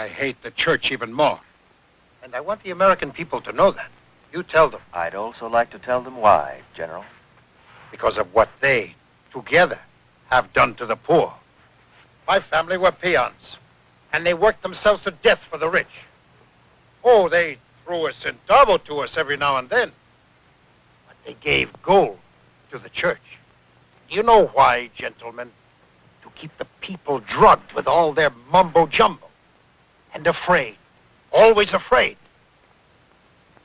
I hate the church even more. And I want the American people to know that. You tell them. I'd also like to tell them why, General. Because of what they, together, have done to the poor. My family were peons, and they worked themselves to death for the rich. Oh, they threw a centavo to us every now and then. But they gave gold to the church. Do you know why, gentlemen? To keep the people drugged with all their mumbo jumbo. And afraid. Always afraid.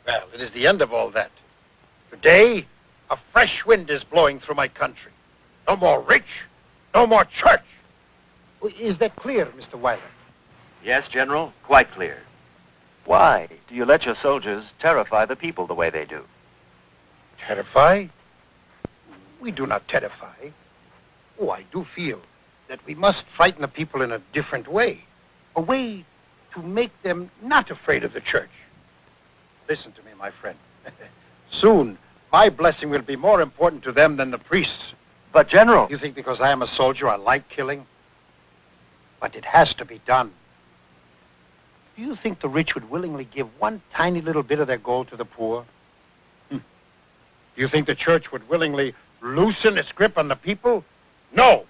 Well, it is the end of all that. Today, a fresh wind is blowing through my country. No more rich, no more church. Is that clear, Mr. Weiler? Yes, General, quite clear. Why do you let your soldiers terrify the people the way they do? Terrify? We do not terrify. Oh, I do feel that we must frighten the people in a different way. A way to make them not afraid of the church. Listen to me, my friend. Soon, my blessing will be more important to them than the priests. But, General. You think because I am a soldier I like killing? But it has to be done. Do you think the rich would willingly give one tiny little bit of their gold to the poor? Hmm. Do you think the church would willingly loosen its grip on the people? No.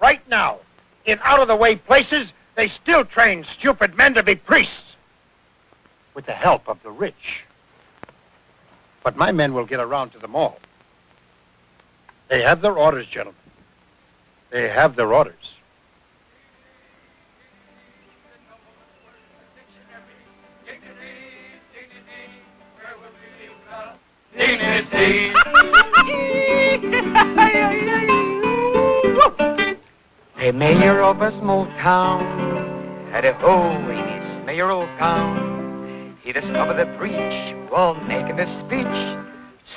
Right now, in out of the way places, they still train stupid men to be priests with the help of the rich. But my men will get around to them all. They have their orders, gentlemen. They have their orders. Dignity. The mayor of a small town had a hole in his mayoral gown. He discovered the breach while making the speech.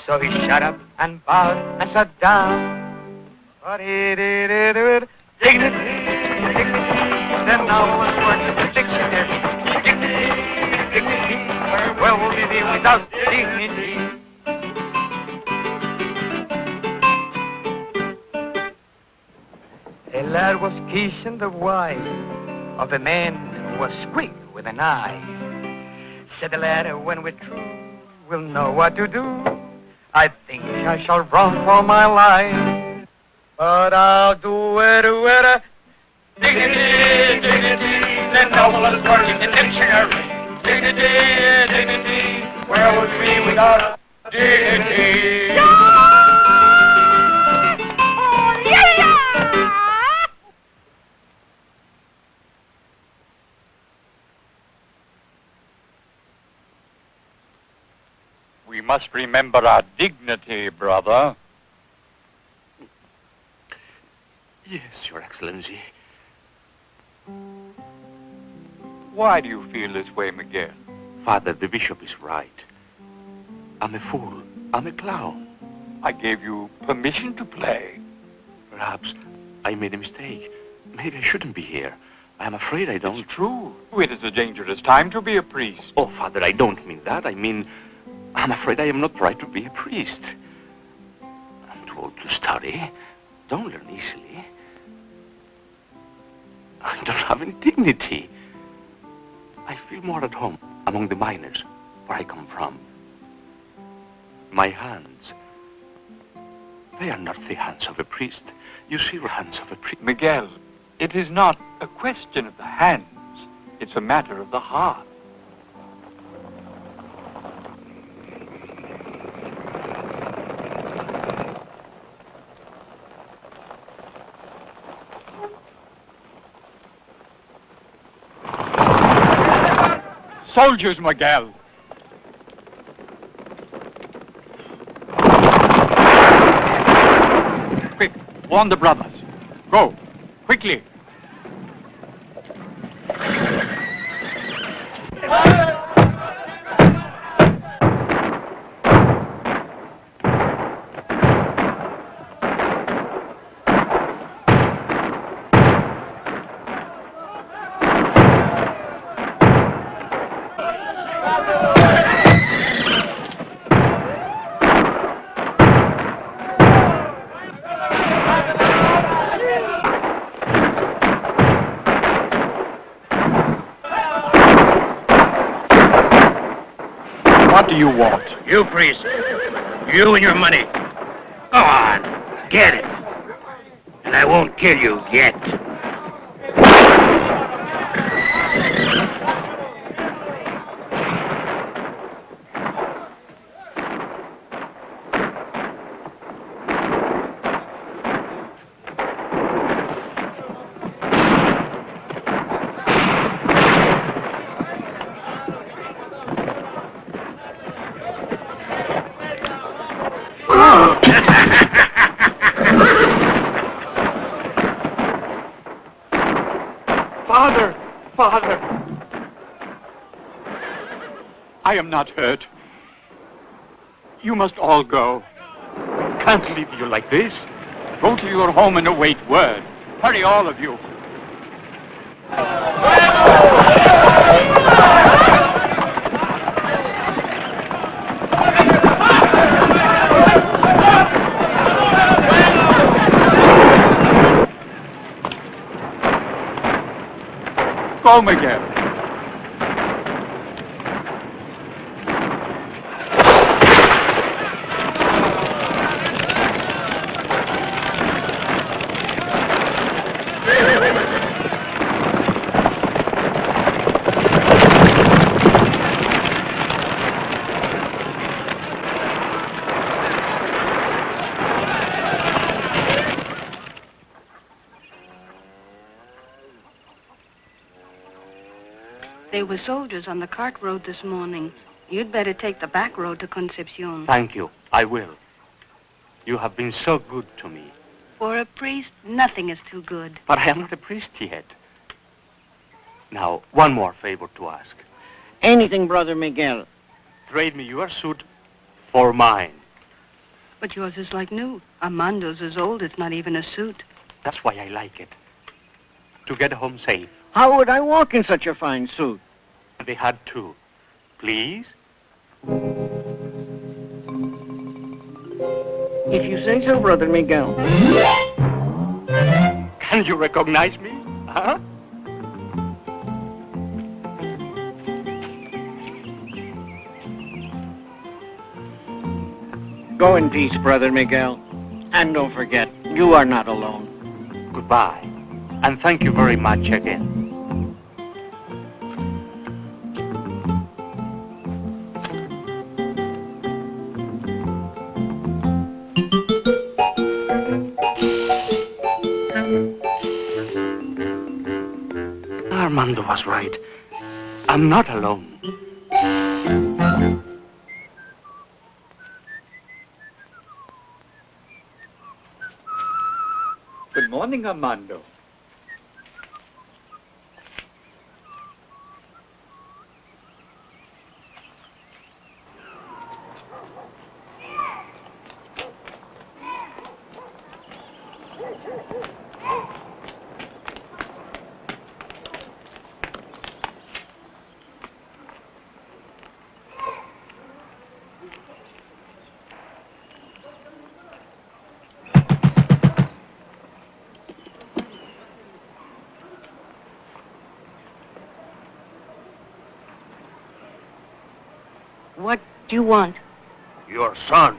So he shut up and bowed and sat down. But he did it with dignity, dignity. Then no one works in the dictionary. Dignity, dignity. Where will we be without dignity? The lad was kissing the wife of a man who was quick with an eye. Said the lad, when we're true, we'll know what to do. I think I shall run for my life. But I'll do it with Dignity, dignity, the word in the dictionary. Dignity, dignity, where would we be without dignity? Must remember our dignity, brother. Yes, Your Excellency. Why do you feel this way, Miguel? Father, the bishop is right. I'm a fool. I'm a clown. I gave you permission to play. Perhaps I made a mistake. Maybe I shouldn't be here. I'm afraid I don't. It's true. It is a dangerous time to be a priest. Oh, Father, I don't mean that. I mean, I'm afraid I am not right to be a priest. I'm too old to study. Don't learn easily. I don't have any dignity. I feel more at home among the miners where I come from. My hands, they are not the hands of a priest. You see the hands of a priest. Miguel, it is not a question of the hands. It's a matter of the heart. Soldiers, Miguel. Quick, warn the brothers. Go, quickly. What do you want? You, priest. You and your money. Go on. Get it. And I won't kill you yet. Father! Father! I am not hurt. You must all go. Can't leave you like this. Go to your home and await word. Hurry, all of you. Go, Miguel. There were soldiers on the cart road this morning. You'd better take the back road to Concepcion. Thank you. I will. You have been so good to me. For a priest, nothing is too good. But I am not a priest yet. Now, one more favor to ask. Anything, Brother Miguel. Trade me your suit for mine. But yours is like new. Armando's is old. It's not even a suit. That's why I like it. To get home safe. How would I walk in such a fine suit? They had two. Please? If you say so, Brother Miguel. Can you recognize me? Huh? Go in peace, Brother Miguel. And don't forget, you are not alone. Goodbye. And thank you very much again. Armando was right. I'm not alone. Good morning, Armando. What do you want? Your son.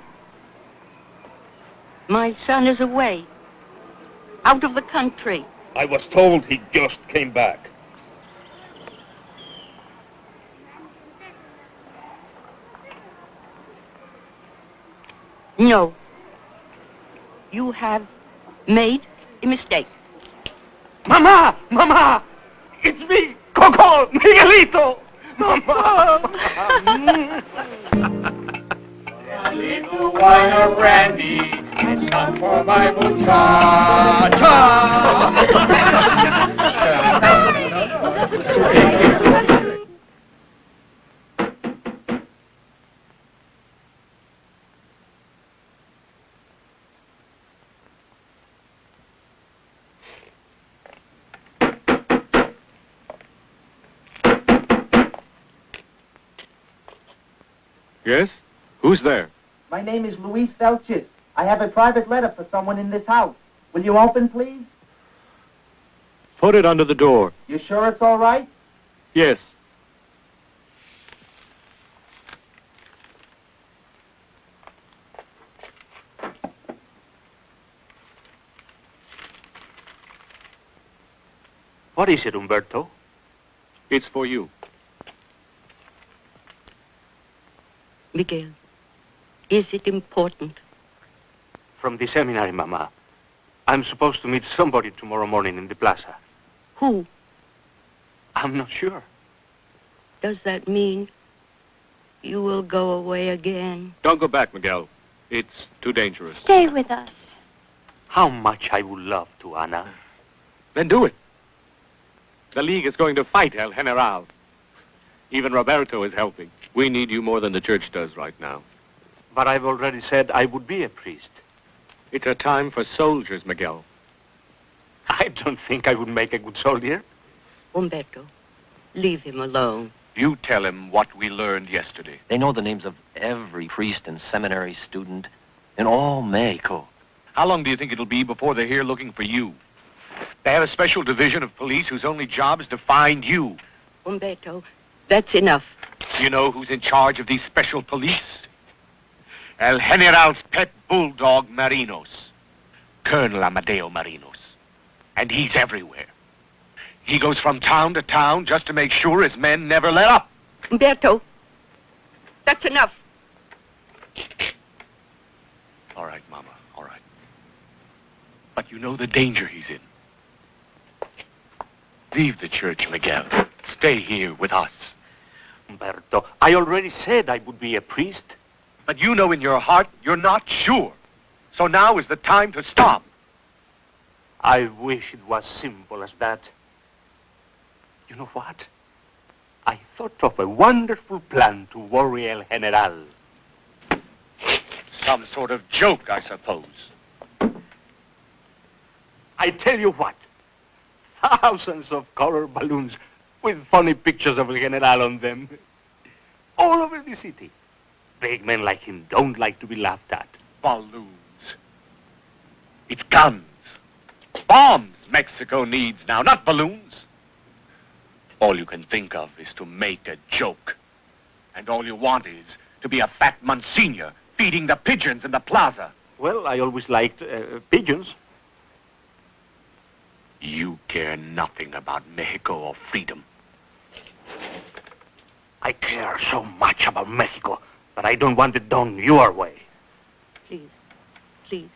My son is away. Out of the country. I was told he just came back. No. You have made a mistake. Mama! Mama! It's me, Coco, Miguelito! Mama! Wine of brandy, and some for my muchacha. Yes? Who's there? My name is Luis Felches. I have a private letter for someone in this house. Will you open, please? Put it under the door. You sure it's all right? Yes. What is it, Umberto? It's for you. Miguel, is it important? From the seminary, Mama. I'm supposed to meet somebody tomorrow morning in the plaza. Who? I'm not sure. Does that mean you will go away again? Don't go back, Miguel. It's too dangerous. Stay with us. How much I would love to, Anna. Then do it. The League is going to fight El General. Even Roberto is helping. We need you more than the church does right now. But I've already said I would be a priest. It's a time for soldiers, Miguel. I don't think I would make a good soldier. Umberto, leave him alone. You tell him what we learned yesterday. They know the names of every priest and seminary student in all Mexico. How long do you think it'll be before they're here looking for you? They have a special division of police whose only job is to find you. Umberto, that's enough. Do You know who's in charge of these special police? El General's pet bulldog, Marinos. Colonel Amadeo Marinos. And he's everywhere. He goes from town to town just to make sure his men never let up. Umberto, that's enough. All right, Mama, all right. But you know the danger he's in. Leave the church, Miguel. Stay here with us. Umberto, I already said I would be a priest. But you know in your heart you're not sure. So now is the time to stop. I wish it was simple as that. You know what? I thought of a wonderful plan to worry El General. Some sort of joke, I suppose. I tell you what. Thousands of color balloons with funny pictures of El General on them. All over the city. Big men like him don't like to be laughed at. Balloons. It's guns. Bombs Mexico needs now, not balloons. All you can think of is to make a joke. And all you want is to be a fat Monsignor feeding the pigeons in the plaza. Well, I always liked uh, pigeons. You care nothing about Mexico or freedom. I care so much about Mexico that I don't want it done your way. Please, please,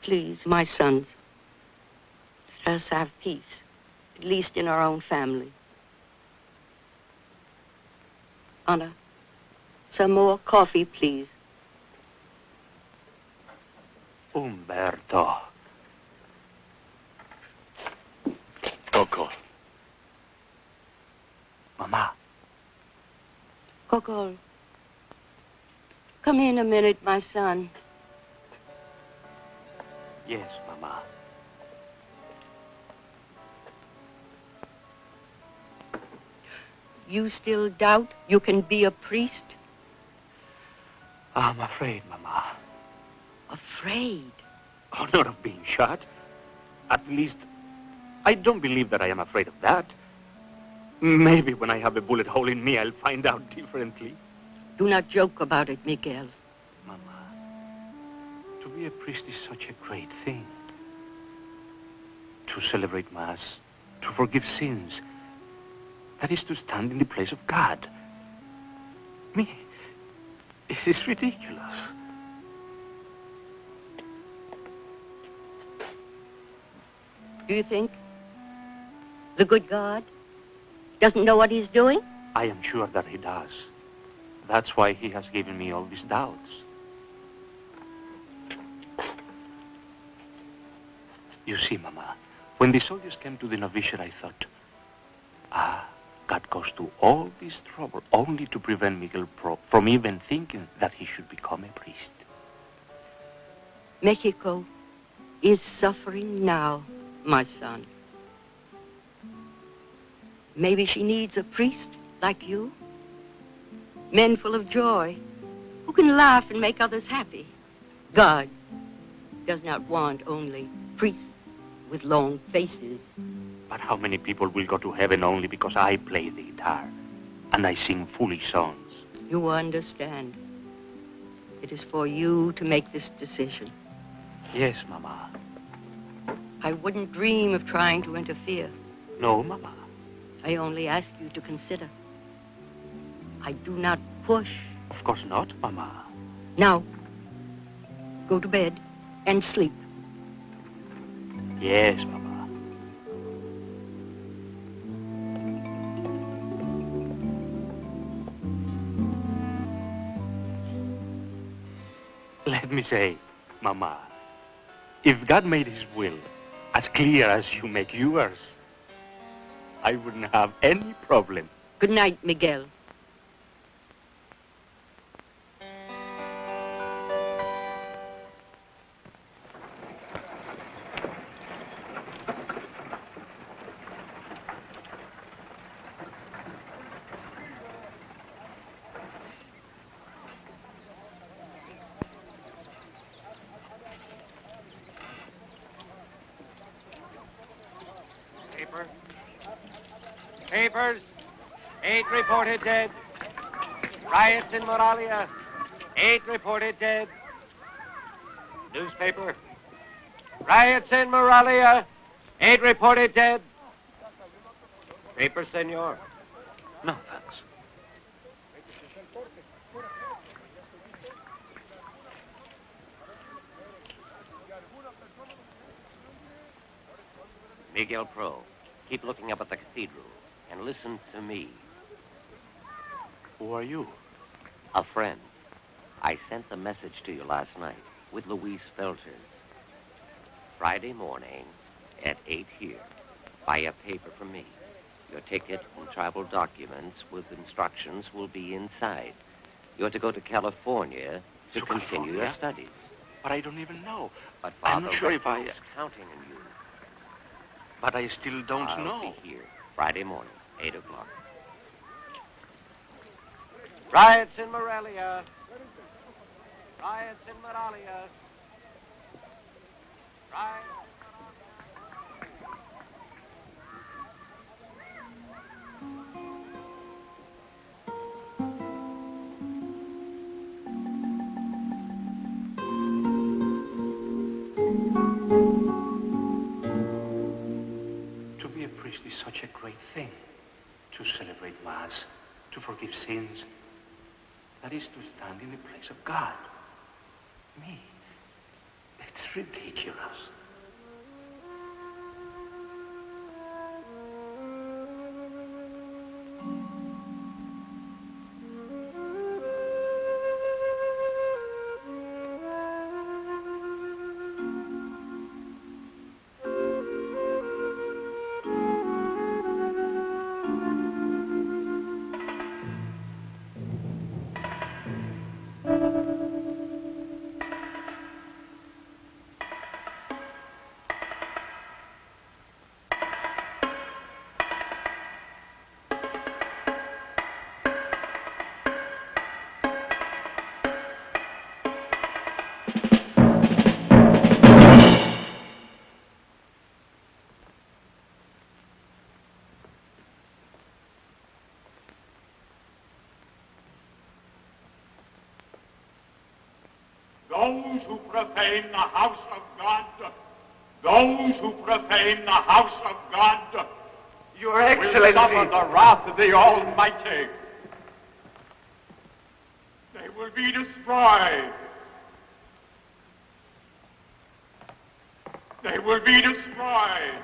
please, my sons. Let us have peace, at least in our own family. Anna, some more coffee, please. Umberto. Coco. Mama. Coco, come in a minute, my son. Yes, Mama. You still doubt you can be a priest? I'm afraid, Mama. Afraid? Oh, not of being shot. At least, I don't believe that I am afraid of that. Maybe when I have a bullet hole in me, I'll find out differently. Do not joke about it, Miguel. Mama, to be a priest is such a great thing. To celebrate Mass, to forgive sins, that is to stand in the place of God. Me, this is ridiculous. Do you think the good God doesn't know what he's doing? I am sure that he does. That's why he has given me all these doubts. You see, Mama, when the soldiers came to the novitiate, I thought, ah, God goes to all this trouble only to prevent Miguel Pro from even thinking that he should become a priest. Mexico is suffering now, my son. Maybe she needs a priest like you. Men full of joy, who can laugh and make others happy. God does not want only priests with long faces. But how many people will go to heaven only because I play the guitar and I sing foolish songs? You understand. It is for you to make this decision. Yes, Mama. I wouldn't dream of trying to interfere. No, Mama. I only ask you to consider. I do not push. Of course not, Mama. Now, go to bed and sleep. Yes, Mama. Let me say, Mama, if God made his will as clear as you make yours, I wouldn't have any problem. Good night, Miguel. Reported dead. Riots in Morelia. Eight reported dead. Newspaper. Riots in Morelia. Eight reported dead. Paper, senor. No, thanks. Miguel Pro, keep looking up at the cathedral and listen to me. Who are you? A friend. I sent the message to you last night with Luis Felches. Friday morning at 8 here. Buy a paper from me. Your ticket and travel documents with instructions will be inside. You're to go to California to To continue your studies. But I don't even know. But I'm Father not sure if I- Rector's counting on you. But I still don't I'll know. be here Friday morning, 8 o'clock. Riots in Morelia. Riots in Morelia. Riots. To be a priest is such a great thing. To celebrate Mass, to forgive sins. That is to stand in the place of God. Me. It's ridiculous. Those who profane the house of God, those who profane the house of God, Your will Excellency. suffer the wrath of the Almighty. They will be destroyed. They will be destroyed.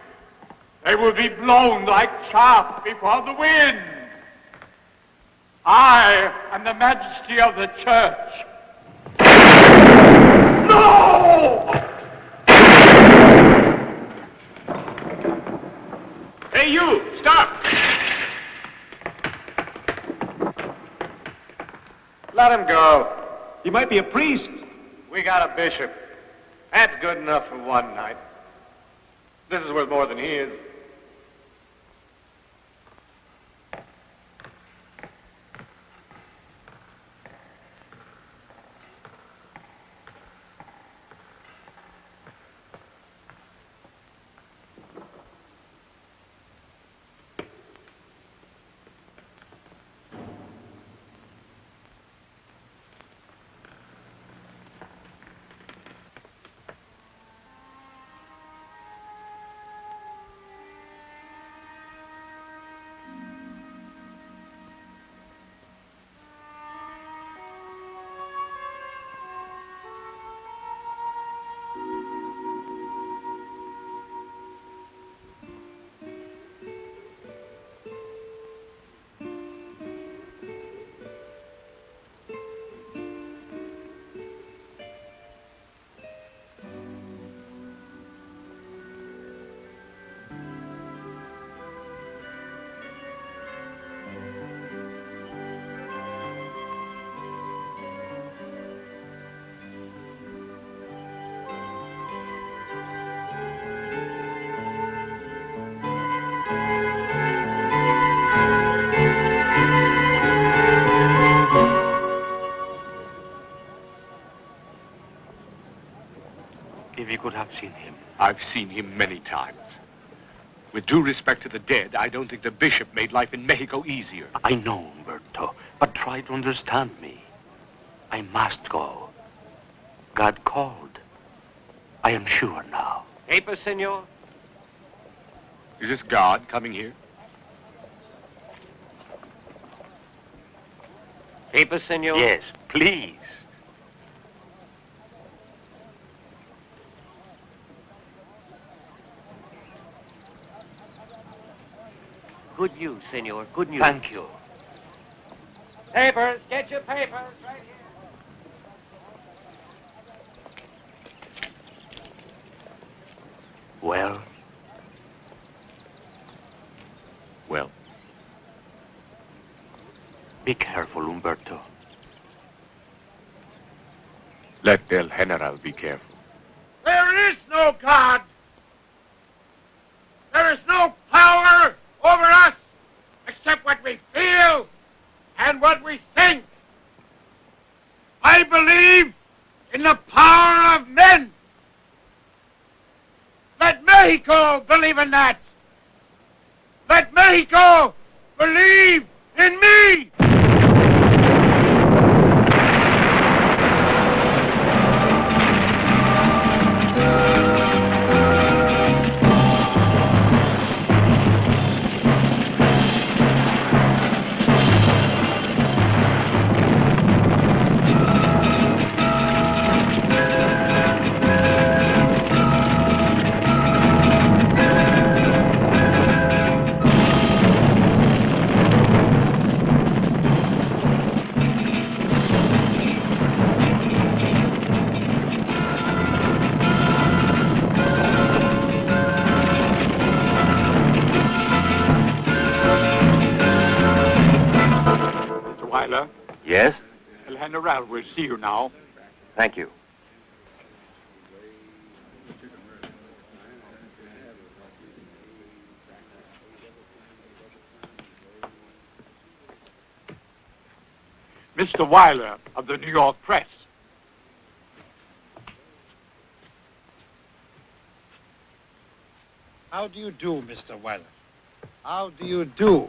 They will be blown like chaff before the wind. I am the majesty of the church. No! Hey, you! Stop! Let him go. He might be a priest. We got a bishop. That's good enough for one night. This is worth more than he is. Could have seen him. I've seen him many times. With due respect to the dead, I don't think the bishop made life in Mexico easier. I know, Umberto, but try to understand me. I must go. God called. I am sure now. Paper, senor? Is this God coming here? Paper, senor? Yes, please. Good news, senor. Good news. Thank you. Papers. Get your papers right here. Well, Well, be careful, Umberto. let El General be careful. There is no God. There is no power over us except what we feel and what we think. I believe in the power of men. Let That. Let Mexico believe in me. General will see you now. Thank you. Mr. Weiler of the New York Press. How do you do, Mr. Weiler? How do you do?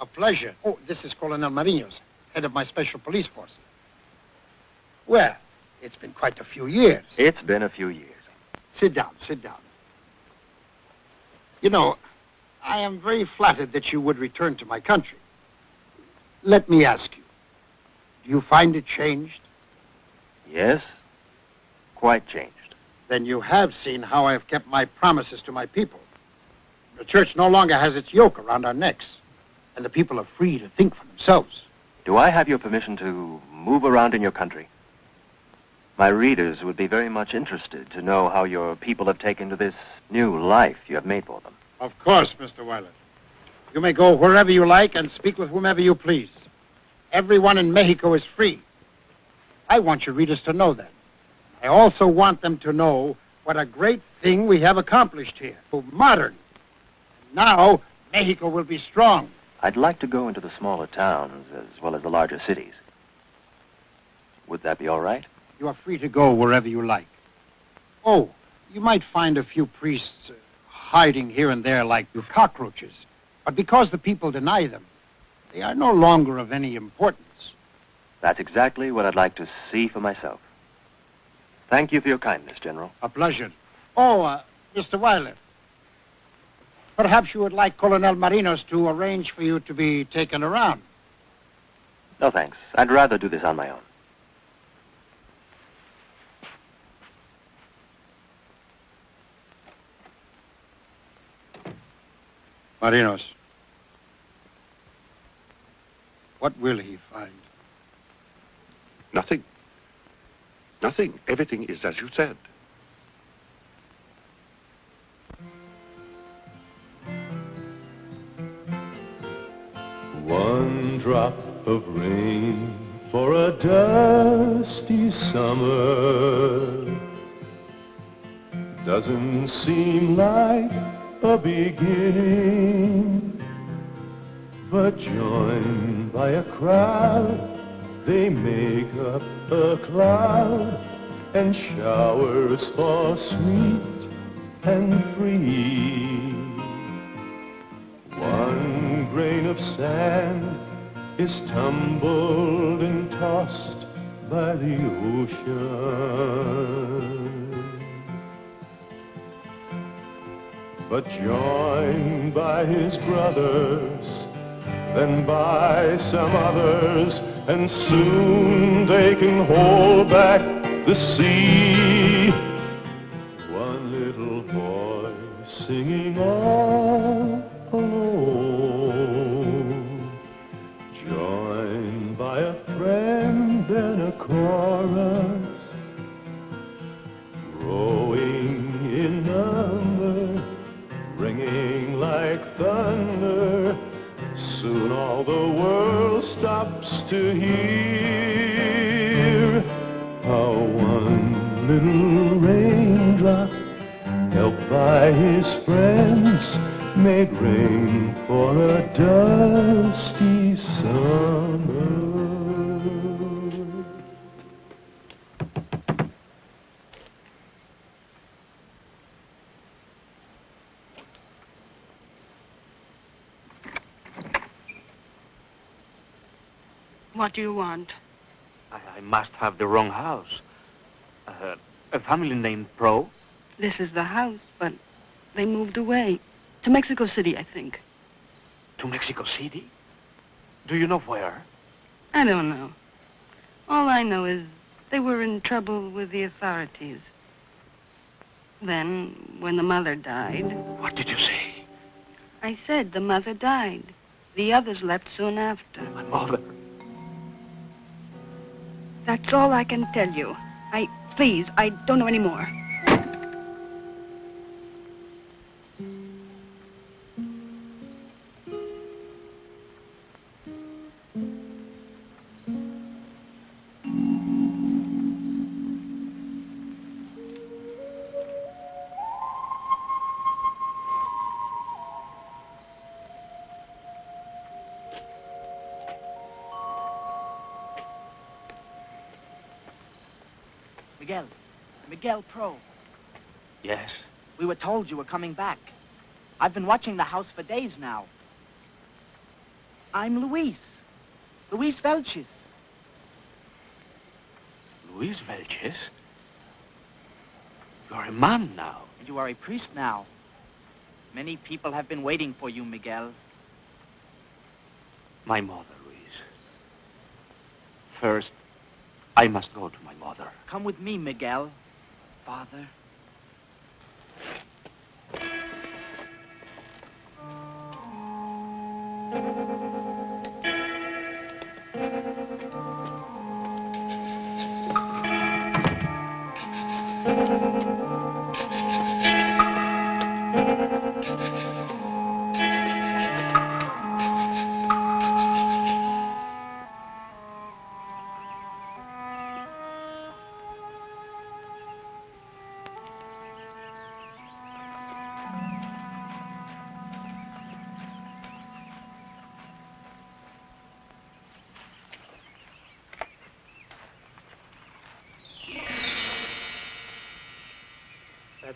A pleasure. Oh, this is Colonel Marinos, head of my special police force. Well, It's been quite a few years. It's been a few years. Sit down, sit down. You know, I am very flattered that you would return to my country. Let me ask you, do you find it changed? Yes, quite changed. Then you have seen how I have kept my promises to my people. The church no longer has its yoke around our necks, and the people are free to think for themselves. Do I have your permission to move around in your country? My readers would be very much interested to know how your people have taken to this new life you have made for them. Of course, Mr. Weiler. You may go wherever you like and speak with whomever you please. Everyone in Mexico is free. I want your readers to know that. I also want them to know what a great thing we have accomplished here. Modern. Now, Mexico will be strong. I'd like to go into the smaller towns as well as the larger cities. Would that be all right? You are free to go wherever you like. Oh, you might find a few priests uh, hiding here and there like you cockroaches. But because the people deny them, they are no longer of any importance. That's exactly what I'd like to see for myself. Thank you for your kindness, General. A pleasure. Oh, uh, Mr. Weiler. Perhaps you would like Colonel Marinos to arrange for you to be taken around. No, thanks. I'd rather do this on my own. Marinos. What will he find? Nothing. Nothing. Everything is as you said. One drop of rain for a dusty summer doesn't seem like a beginning, but joined by a crowd, they make up a cloud and showers fall sweet and free. One grain of sand is tumbled and tossed by the ocean. But joined by his brothers, then by some others, and soon they can hold back the sea. One little boy singing all the world stops to hear how one little raindrop, helped by his friends, made rain for a dusty summer. What do you want? I, I must have the wrong house. Uh, a family named Pro? This is the house, but they moved away. To Mexico City, I think. To Mexico City? Do you know where? I don't know. All I know is they were in trouble with the authorities. Then, when the mother died, What did you say? I said the mother died. The others left soon after. My mother. That's all I can tell you. I, please, I don't know any more. Miguel Pro. Yes. We were told you were coming back. I've been watching the house for days now. I'm Luis. Luis Felches. Luis Felches? You're a man now. You are a priest now. Many people have been waiting for you, Miguel. My mother, Luis. First, I must go to my mother. Come with me, Miguel. Father.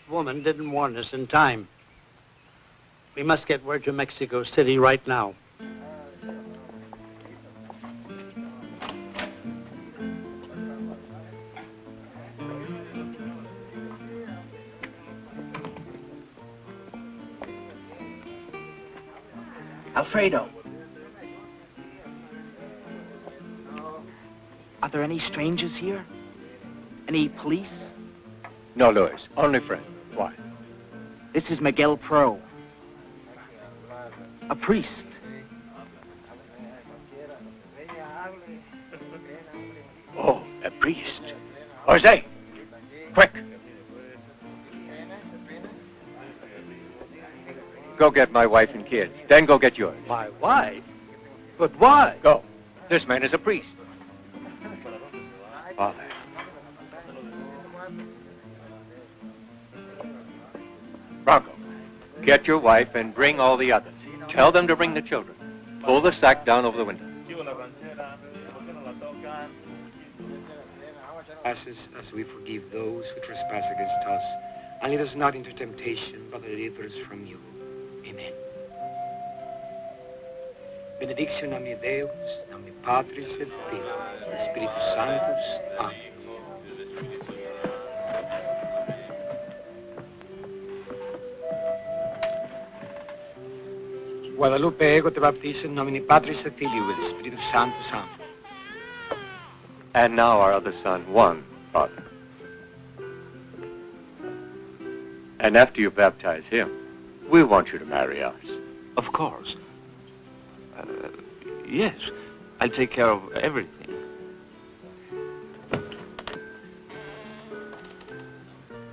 Woman didn't warn us in time. We must get word to Mexico City right now. Alfredo. Are there any strangers here? Any police? No, Louis. Only friend. Why? This is Miguel Pro. A priest. Oh, a priest. Jose, quick. Go get my wife and kids. Then go get yours. My wife? But why? Go. This man is a priest. Father. Bronco, get your wife and bring all the others. Tell them to bring the children. Pull the sack down over the window. Us as we forgive those who trespass against us, and lead us not into temptation, but deliver us from you. Amen. Benediction nomine Deus, nomine Patris et Filii, Spiritus Sanctus. Amen. Guadalupe ego te baptizo in nomine Patris et Filii, et Spiritus Sanctus. Amen. And now our other son, Juan, Father. And after you baptize him, we want you to marry us. Of course. Uh, yes, I'll take care of everything.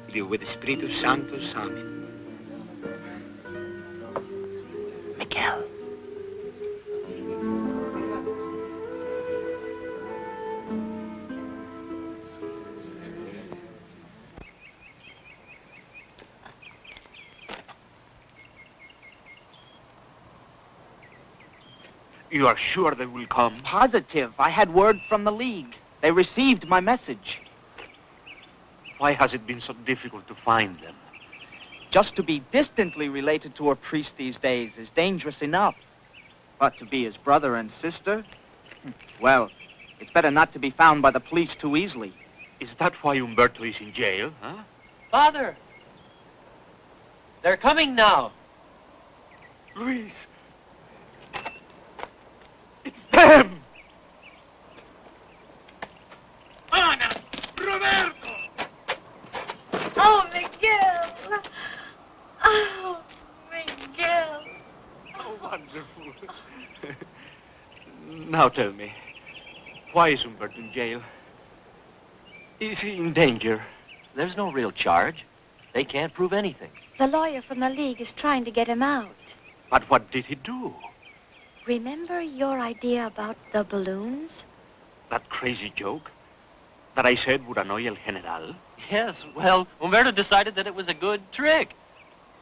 Filio et Spiritus Sanctus. Amen. You are sure they will come? Positive. I had word from the League. They received my message. Why has it been so difficult to find them? Just to be distantly related to a priest these days is dangerous enough. But to be his brother and sister? Hmm. Well, it's better not to be found by the police too easily. Is that why Humberto is in jail, huh? Father! They're coming now. Luis! It's! Ana! Roberto! Oh, Miguel! Oh, Miguel! Oh, wonderful. now tell me, why is Humberto in jail? Is he in danger? There's no real charge. They can't prove anything. The lawyer from the League is trying to get him out. But what did he do? Remember your idea about the balloons? That crazy joke that I said would annoy El General? Yes, well, Humberto decided that it was a good trick.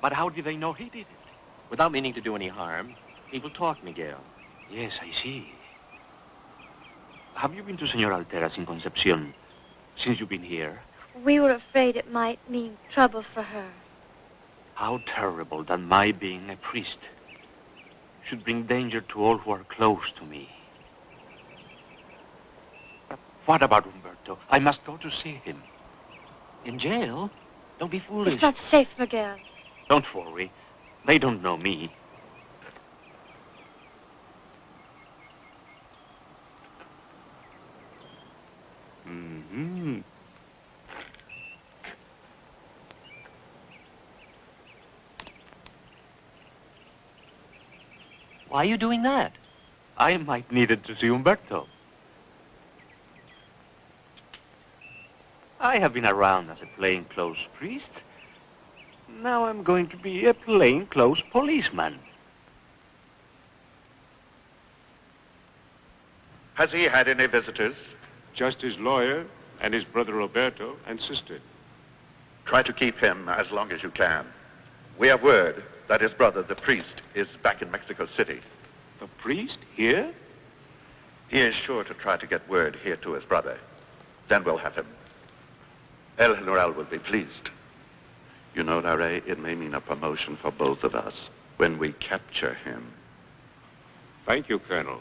But how did they know he did it? Without meaning to do any harm, people talk, Miguel. Yes, I see. Have you been to Senor Altera's in Concepcion since you've been here? We were afraid it might mean trouble for her. How terrible that my being a priest should bring danger to all who are close to me. But What about Humberto? I must go to see him. In jail? Don't be foolish. It's not safe, Miguel. Don't worry. They don't know me. hmm Why are you doing that? I might need it to see Humberto. I have been around as a plainclothes priest. Now I'm going to be a plainclothes policeman. Has he had any visitors? Just his lawyer and his brother Roberto and sister. Try to keep him as long as you can. We have word that his brother, the priest, is back in Mexico City. The priest? Here? He is sure to try to get word here to his brother. Then we'll have him. El General will be pleased. You know, Larry, it may mean a promotion for both of us when we capture him. Thank you, Colonel.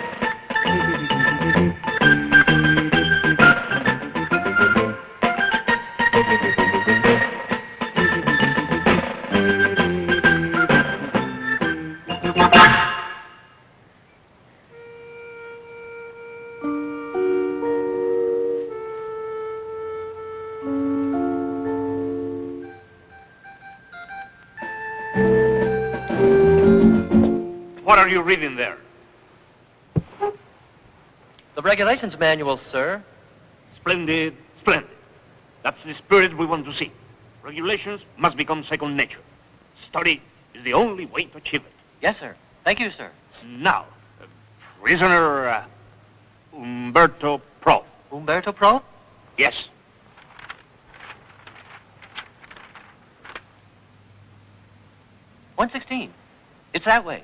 you reading there? The regulations manual, sir. Splendid, splendid. That's the spirit we want to see. Regulations must become second nature. Study is the only way to achieve it. Yes, sir. Thank you, sir. Now, uh, prisoner uh, Humberto Pro. Humberto Pro? Yes. One sixteen. It's that way.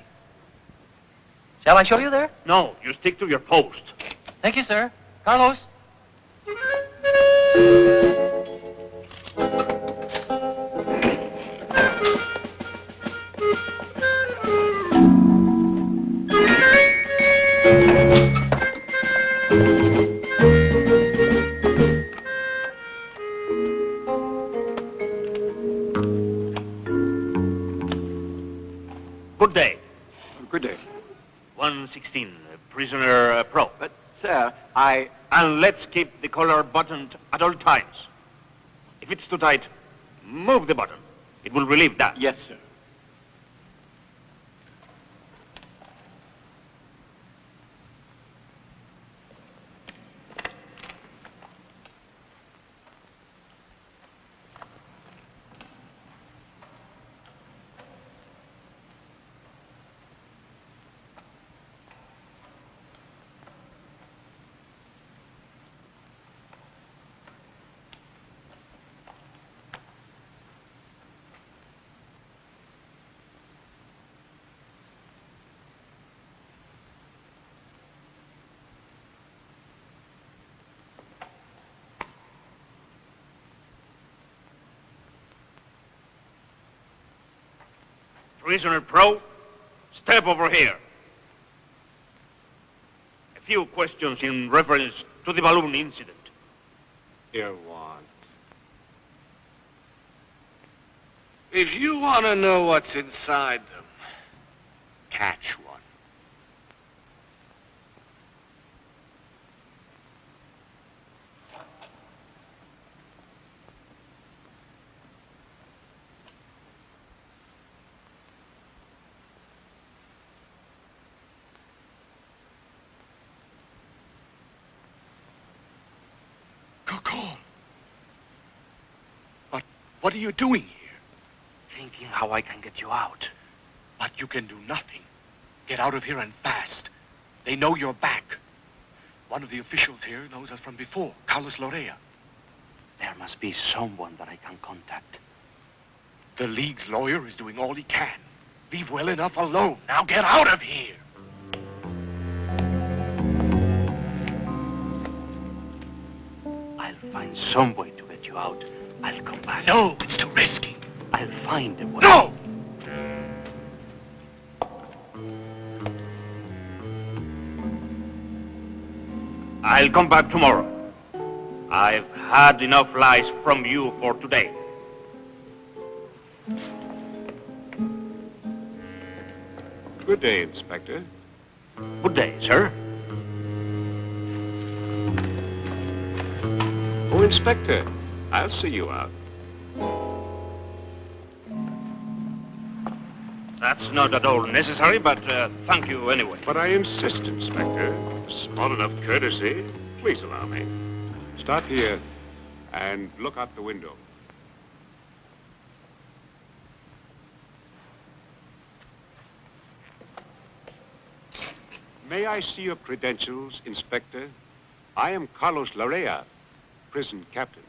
Shall I show you there? No, you stick to your post. Thank you, sir. Carlos. 116, uh, prisoner uh, Pro. But, sir, I... And let's keep the collar buttoned at all times. If it's too tight, move the button. It will relieve that. Yes, sir. Prisoner Pro, step over here. A few questions in reference to the balloon incident. Here, one. If you want to know what's inside them, catch one. Coco. But what are you doing here? Thinking how I can get you out. But you can do nothing. Get out of here and fast. They know you're back. One of the officials here knows us from before, Carlos Larrea. There must be someone that I can contact. The League's lawyer is doing all he can. Leave well enough alone. Now get out of here. I'll find some way to get you out. I'll come back. No, it's too risky. I'll find a way. No! I'll come back tomorrow. I've had enough lies from you for today. Good day, Inspector. Good day, sir. Oh, Inspector, I'll see you out. That's not at all necessary, but uh, thank you anyway. But I insist, Inspector. Small enough courtesy. Please allow me. Stop here and look out the window. May I see your credentials, Inspector? I am Carlos Larrea, prison captain.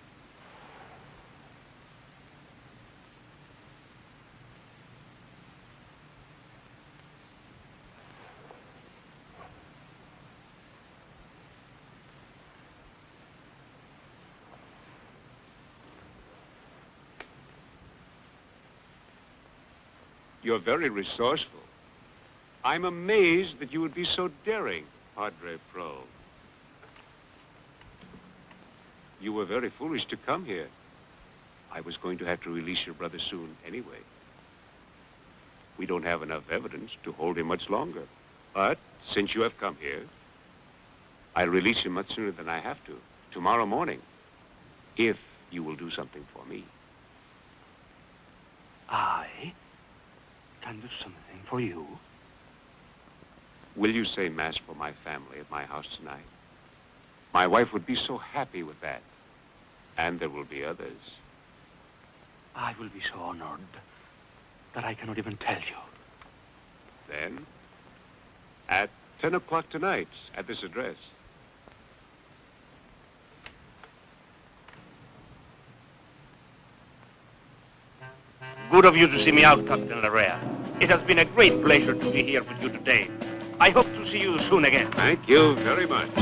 You're very resourceful. I'm amazed that you would be so daring, Padre Pro. You were very foolish to come here. I was going to have to release your brother soon anyway. We don't have enough evidence to hold him much longer. But since you have come here, I'll release him much sooner than I have to, tomorrow morning, if you will do something for me. I can do something for you. Will you say Mass for my family at my house tonight? My wife would be so happy with that. And there will be others. I will be so honored that I cannot even tell you. Then, at 10 o'clock tonight, at this address. Good of you to see me out, Captain Larrea. It has been a great pleasure to be here with you today. I hope to see you soon again. Thank you very much.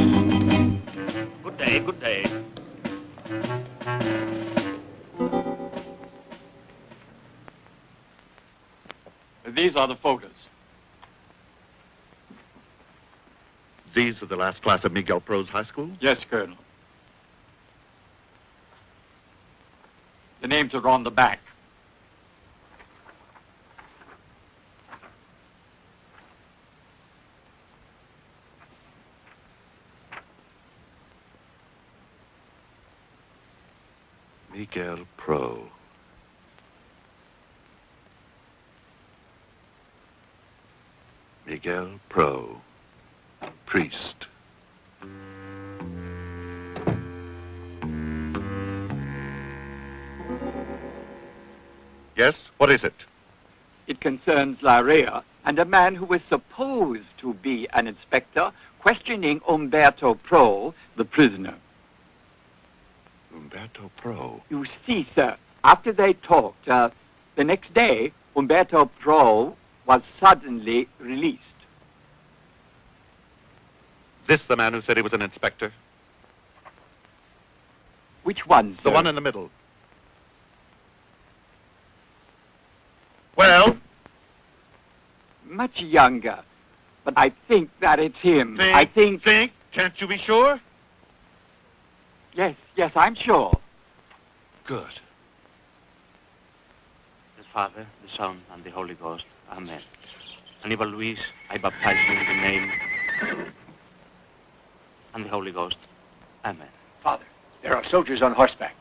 Good day, good day. These are the photos. These are the last class of Miguel Pro's high school? Yes, Colonel. The names are on the back. Miguel Pro. Miguel Pro. Priest. Yes? What is it? It concerns Larrea and a man who is supposed to be an inspector questioning Humberto Pro, the prisoner. Humberto Pro. You see, sir, after they talked, uh, the next day, Humberto Pro was suddenly released. This the man who said he was an inspector? Which one, sir? The one in the middle. Well? Much younger. But I think that it's him. I think... Think? Can't you be sure? Yes, yes, I'm sure. Good. The Father, the Son, and the Holy Ghost. Amen. Aníbal Luis, I baptize you in the name and the Holy Ghost. Amen. Father, there are soldiers on horseback.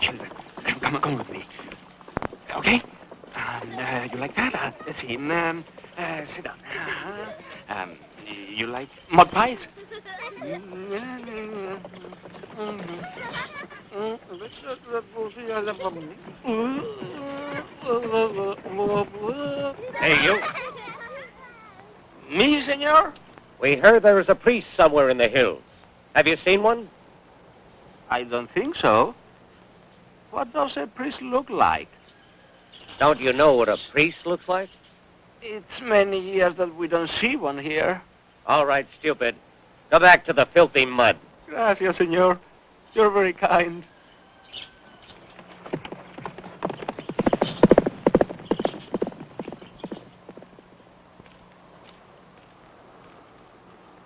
Children, come, come, come with me. Okay? And uh, you like that? Uh, let's see. Um, uh, sit down. Uh, um, you like mud pies? Hey, you. Me, senor? We heard there is a priest somewhere in the hills. Have you seen one? I don't think so. What does a priest look like? Don't you know what a priest looks like? It's many years that we don't see one here. All right, stupid. Go back to the filthy mud. Gracias, senor. You're very kind.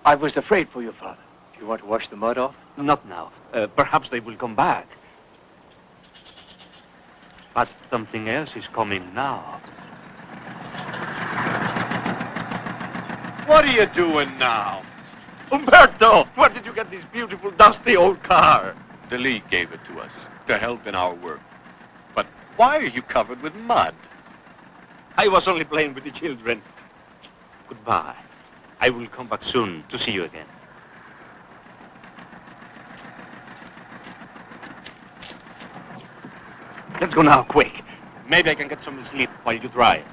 I was afraid for you, Father. Do you want to wash the mud off? Not now. Uh, perhaps they will come back. But something else is coming now. What are you doing now? Humberto, where did you get this beautiful, dusty old car? The League gave it to us to help in our work. But why are you covered with mud? I was only playing with the children. Goodbye. I will come back soon to see you again. Let's go now, quick. Maybe I can get some sleep while you drive.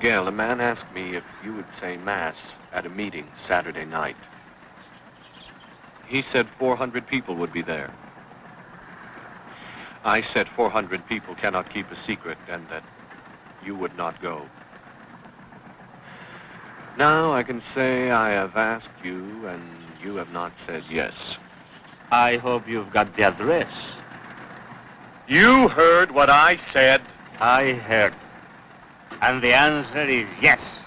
Miguel, a man asked me if you would say Mass at a meeting Saturday night. He said 400 people would be there. I said 400 people cannot keep a secret and that you would not go. Now I can say I have asked you and you have not said yes. I hope you've got the address. You heard what I said. I heard. And the answer is yes.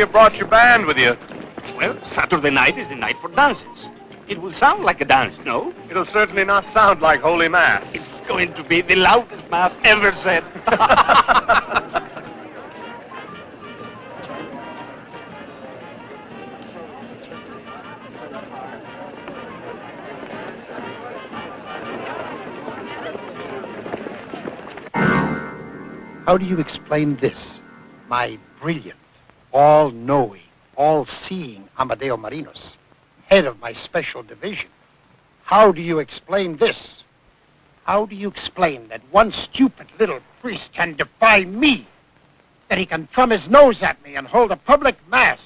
You brought your band with you. Well, Saturday night is the night for dances. It will sound like a dance, no? It'll certainly not sound like Holy Mass. It's going to be the loudest mass ever said. How do you explain this? My brilliant, all knowing, all seeing Amadeo Marinos, head of my special division. How do you explain this? How do you explain that one stupid little priest can defy me? That he can thumb his nose at me and hold a public mass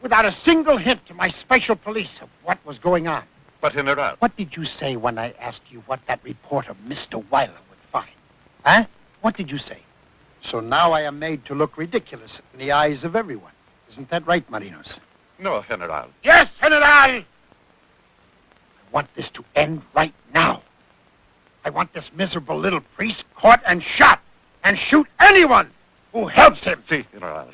without a single hint to my special police of what was going on? But, in General. What did you say when I asked you what that report of Mr. Weiler would find? Huh? What did you say? So now I am made to look ridiculous in the eyes of everyone. Isn't that right, Marinos? No, General. Yes, General! I want this to end right now. I want this miserable little priest caught and shot and shoot anyone who helps him. Si, General.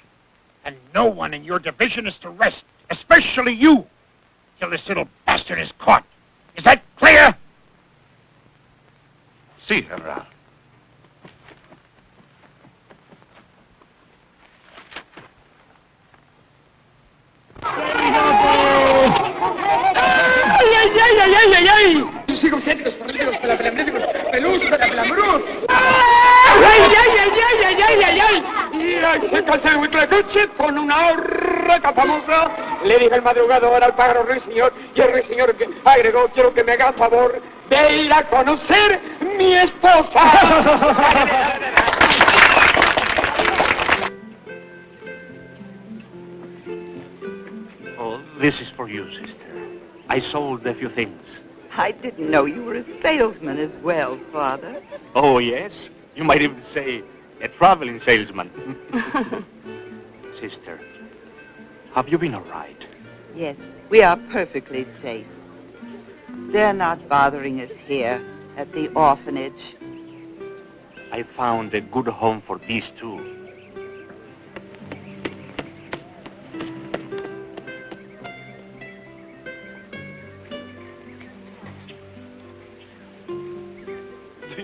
And no one in your division is to rest, especially you, till this little bastard is caught. Is that clear? Si, General. Ay, ay, ay, siendo los paralelos, pelablamnéticos, pelusa, pelablambrus. ¡Ay, ay, ay, ay, ay, ay, ay, ay! Y ahí se casa el Huitlacoche con una horreta famosa. Le dije el madrugador al pájaro ruiseñor, y el ruiseñor que agregó, quiero que me haga favor de ir a conocer mi esposa. This is for you, sister. I sold a few things. I didn't know you were a salesman as well, Father. Oh, yes. You might even say a traveling salesman. sister, have you been all right? Yes, we are perfectly safe. They're not bothering us here at the orphanage. I found a good home for these two.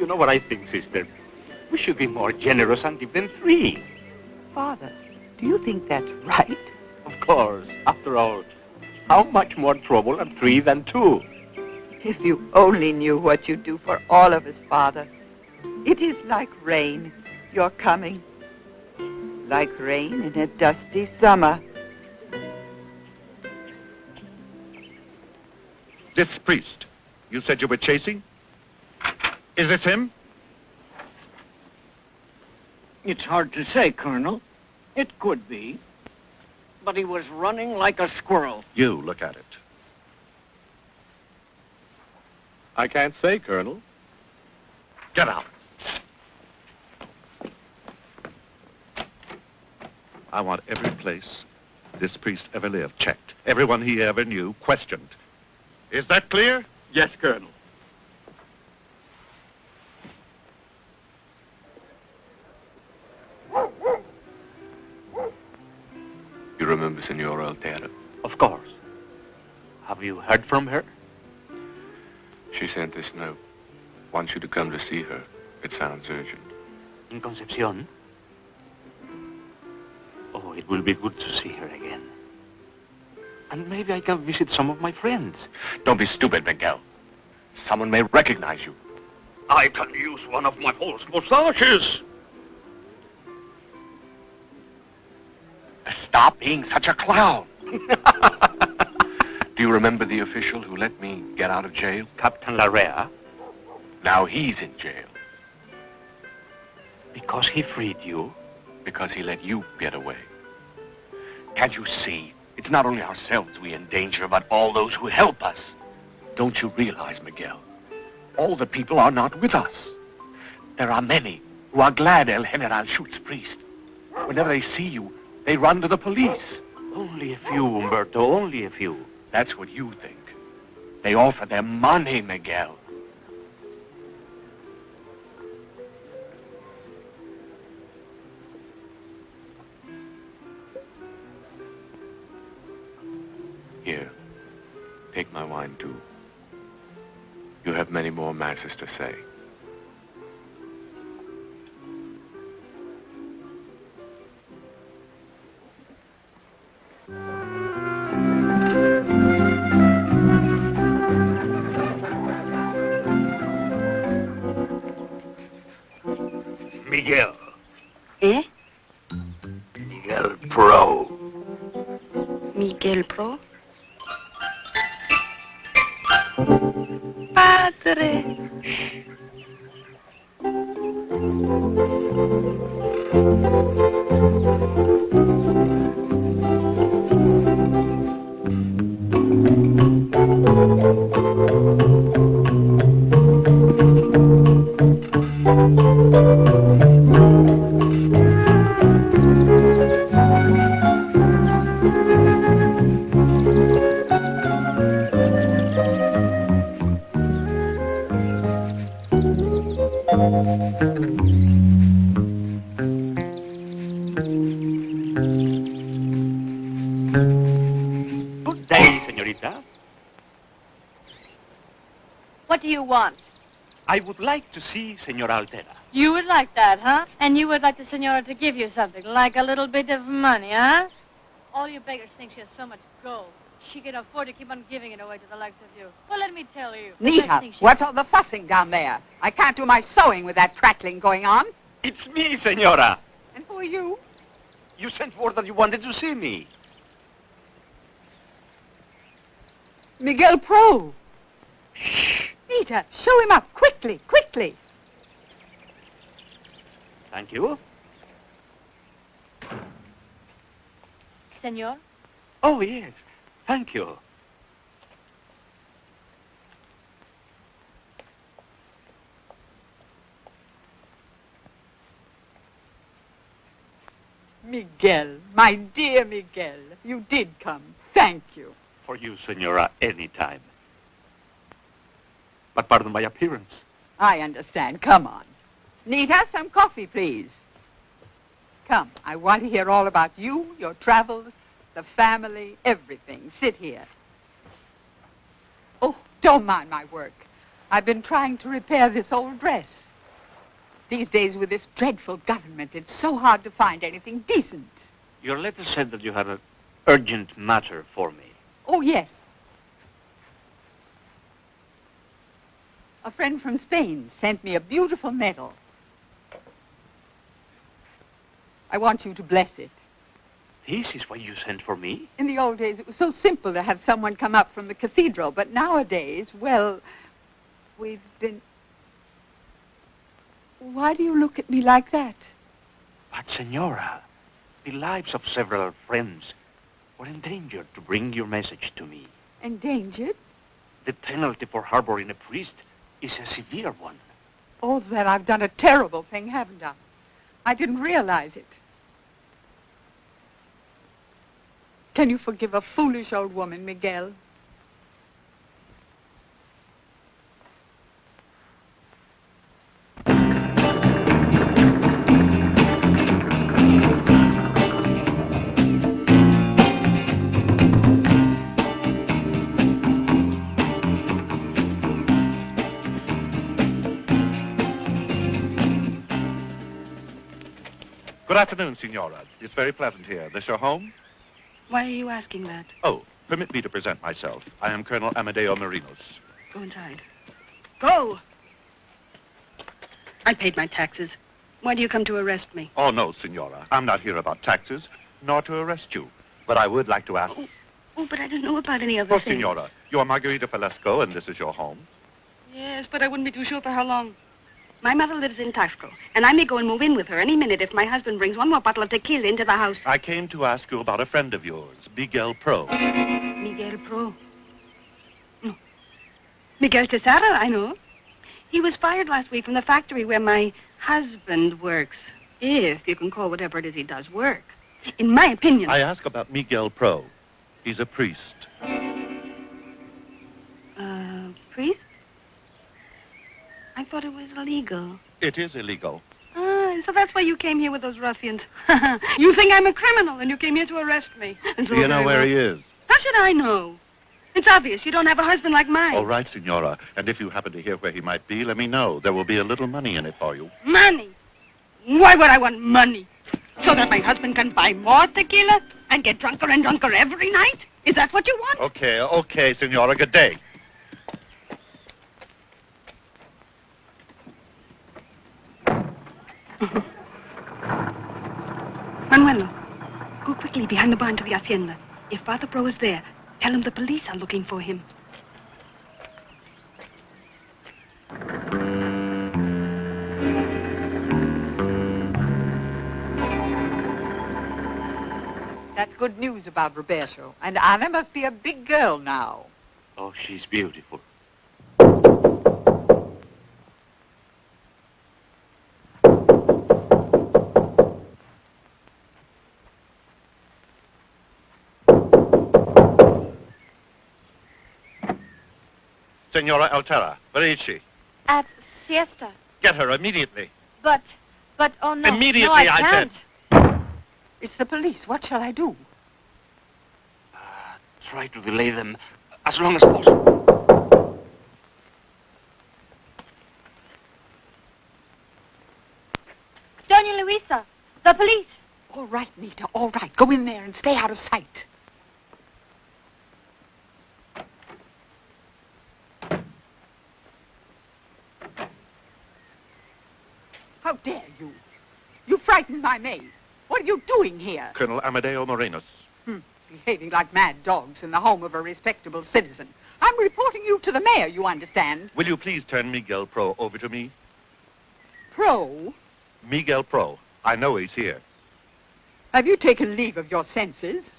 You know what I think, sister? We should be more generous and give them three. Father, do you think that's right? Of course. After all, how much more trouble are three than two? If you only knew what you do for all of us, Father. It is like rain, your coming. Like rain in a dusty summer. This priest, you said you were chasing? Is this him? It's hard to say, Colonel. It could be. But he was running like a squirrel. You look at it. I can't say, Colonel. Get out. I want every place this priest ever lived checked. Everyone he ever knew questioned. Is that clear? Yes, Colonel. You remember Senora Altera? Of course. Have you heard from her? She sent this note. Wants you to come to see her. It sounds urgent. In Concepcion? Oh, it will be good to see her again. And maybe I can visit some of my friends. Don't be stupid, Miguel. Someone may recognize you. I can use one of my false mustaches. Stop being such a clown. Do you remember the official who let me get out of jail? Captain Larrea. Now he's in jail. Because he freed you? Because he let you get away. Can't you see? It's not only ourselves we endanger, but all those who help us. Don't you realize, Miguel? All the people are not with us. There are many who are glad El General shoots priest. Whenever they see you, they run to the police. Only a few, Humberto, only a few. That's what you think. They offer their money, Miguel. Here, take my wine too. You have many more masses to say. Would like to see Senora Altera. You would like that, huh? And you would like the senora to give you something, like a little bit of money, huh? All you beggars think she has so much gold. She can afford to keep on giving it away to the likes of you. Well, let me tell you. Nita, what's all the fussing down there? I can't do my sewing with that prattling going on. It's me, senora. And who are you? You sent word that you wanted to see me. Miguel Pro. Shh. Nita, show him up quickly, quickly. Thank you. Senor? Oh, yes. Thank you. Miguel, my dear Miguel, you did come. Thank you. For you, Senora, any time. But pardon my appearance. I understand. Come on. Nita, some coffee, please. Come, I want to hear all about you, your travels, the family, everything. Sit here. Oh, don't mind my work. I've been trying to repair this old dress. These days, with this dreadful government, it's so hard to find anything decent. Your letter said that you had an urgent matter for me. Oh, yes. A friend from Spain sent me a beautiful medal. I want you to bless it. This is why you sent for me? In the old days, it was so simple to have someone come up from the cathedral, but nowadays, well, we've been. Why do you look at me like that? But, Senora, the lives of several friends were endangered to bring your message to me. Endangered? The penalty for harboring a priest is a severe one. Oh, then I've done a terrible thing, haven't I? I didn't realize it. Can you forgive a foolish old woman, Miguel? Good afternoon, Signora. It's very pleasant here. This your home? Why are you asking that? Oh, permit me to present myself. I am Colonel Amadeo Marinos. Go inside. Go! I paid my taxes. Why do you come to arrest me? Oh, no, Signora. I'm not here about taxes, nor to arrest you. But I would like to ask... Oh, oh but I don't know about any other Oh, things. Signora, you are Margarita Falesco, and this is your home. Yes, but I wouldn't be too sure for how long. My mother lives in Taxco, and I may go and move in with her any minute if my husband brings one more bottle of tequila into the house. I came to ask you about a friend of yours, Miguel Pro. Miguel Pro. No. Miguel Tesara, I know. He was fired last week from the factory where my husband works. If you can call whatever it is he does work. In my opinion. I ask about Miguel Pro. He's a priest. Uh, priest? I thought it was illegal. It is illegal. Ah, so that's why you came here with those ruffians. you think I'm a criminal, and you came here to arrest me. And so Do you know where well. he is? How should I know? It's obvious you don't have a husband like mine. All right, Signora. And if you happen to hear where he might be, let me know. There will be a little money in it for you. Money? Why would I want money? So that my husband can buy more tequila and get drunker and drunker every night? Is that what you want? Okay, okay, Signora. Good day. Manuelo, go quickly behind the barn to the hacienda. If Father Pro is there, tell him the police are looking for him. That's good news about Roberto. And Anna must be a big girl now. Oh, she's beautiful. Senora Altera, where is she? At siesta. Get her immediately. But, but, oh no. Immediately, no, I, I can't. It's the police. What shall I do? Uh, try to delay them as long as possible. Doña Luisa, the police. All right, Nita, all right. Go in there and stay out of sight. How dare you? You frightened my maid. What are you doing here? Colonel Amadeo Morenos. Hmm, behaving like mad dogs in the home of a respectable citizen. I'm reporting you to the mayor, you understand? Will you please turn Miguel Pro over to me? Pro, Miguel Pro. I know he's here. have you taken leave of your senses?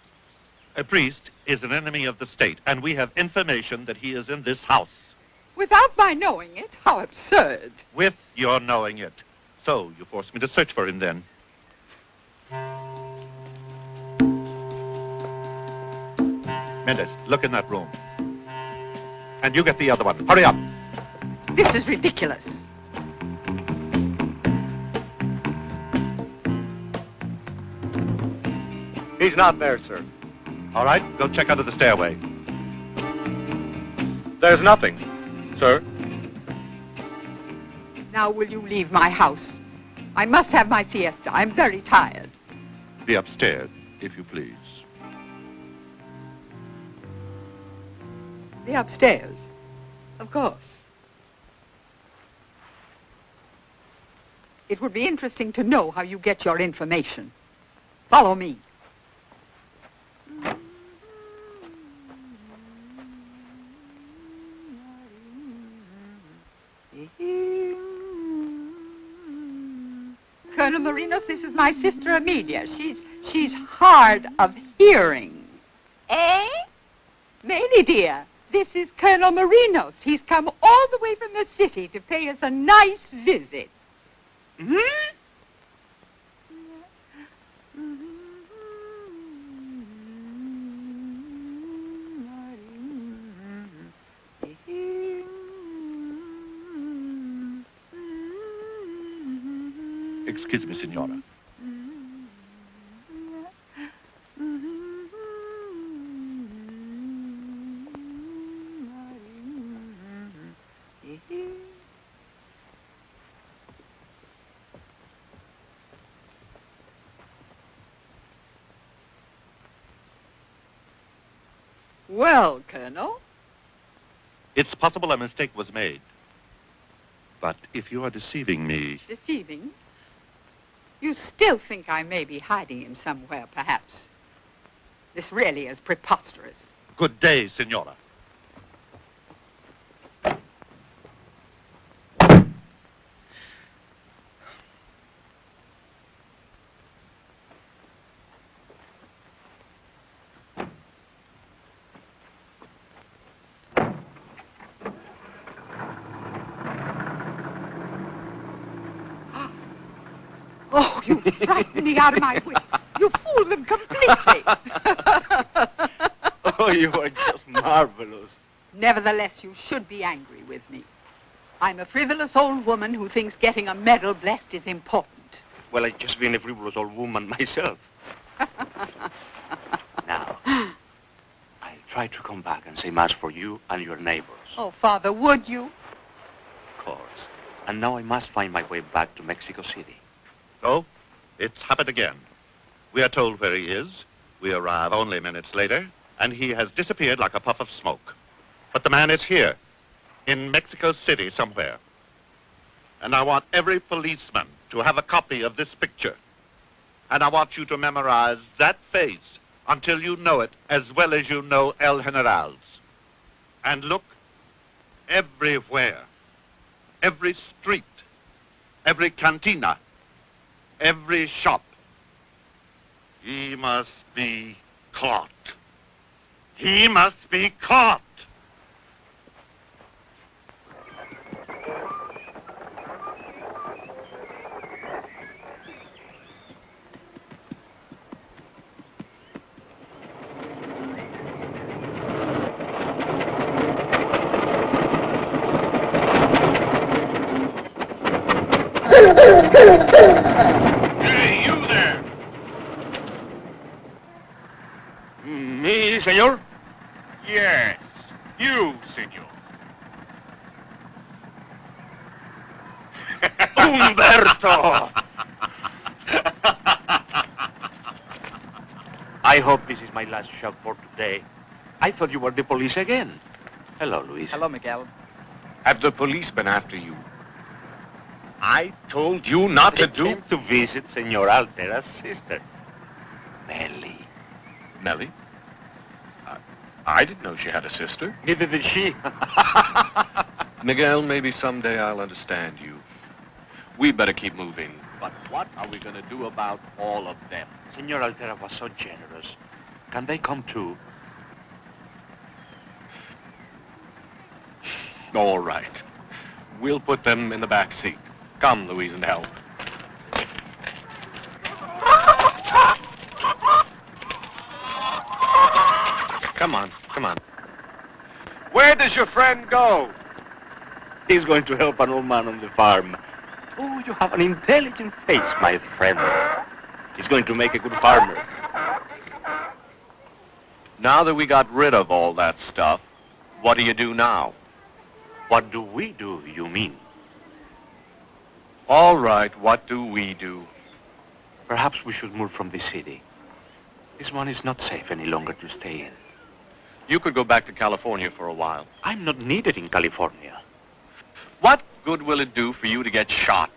A priest is an enemy of the state, and we have information that he is in this house Without my knowing it? How absurd. with your knowing it. So you forced me to search for him then. Mendes, look in that room. And you get the other one. Hurry up. This is ridiculous. He's not there, sir. All right, go check under the stairway. There's nothing, sir. Now, will you leave my house? I must have my siesta. I'm very tired. Be upstairs, if you please. The upstairs. Of course. It would be interesting to know how you get your information. Follow me. Colonel Marinos, this is my sister Amelia. She's she's hard of hearing. Eh? Mamie dear, this is Colonel Marinos. He's come all the way from the city to pay us a nice visit. Hmm? Excuse me, Signora. Well, Colonel, It's possible a mistake was made. But if you are deceiving me, deceiving. You still think I may be hiding him somewhere, perhaps. This really is preposterous. good day, Signora. Oh, you frightened me out of my wits. You fooled them completely. Oh, you are just marvelous. Nevertheless, you should be angry with me. I'm a frivolous old woman who thinks getting a medal blessed is important. Well, I've just been a frivolous old woman myself. now, I'll try to come back and say mass for you and your neighbors, Oh, Father, would you? of course. And now I must find my way back to Mexico City. So, it's happened again. We are told where he is. We arrive only minutes later, and he has disappeared like a puff of smoke. But the man is here, in Mexico City somewhere. And I want every policeman to have a copy of this picture. And I want you to memorize that face until you know it as well as you know El General's. And look everywhere, every street, every cantina, every shop. He must be caught. He must be caught. Hey, you there! Me, senor? Yes, you, senor. Humberto! I hope this is my last shot for today. I thought you were the police again. Hello, Luis. Hello, Miguel. Have the police been after you? I told you not They to do... came to visit Senor Altera's sister, Nellie. Nellie? I, I didn't know she had a sister. Neither did she. Miguel, maybe someday I'll understand you. We better keep moving. But what are we going to do about all of them? Senor Altera was so generous. Can they come too? All right. We'll put them in the back seat. Come, Luis, and help. Come on, come on. Where does your friend go? He's going to help an old man on the farm. Oh, you have an intelligent face, my friend. He's going to make a good farmer. Now that we got rid of all that stuff, what do you do now? What do we do, you mean? All right, what do we do? Perhaps we should move from the city. This one is not safe any longer to stay in. You could go back to California for a while. I'm not needed in California. What good will it do for you to get shot?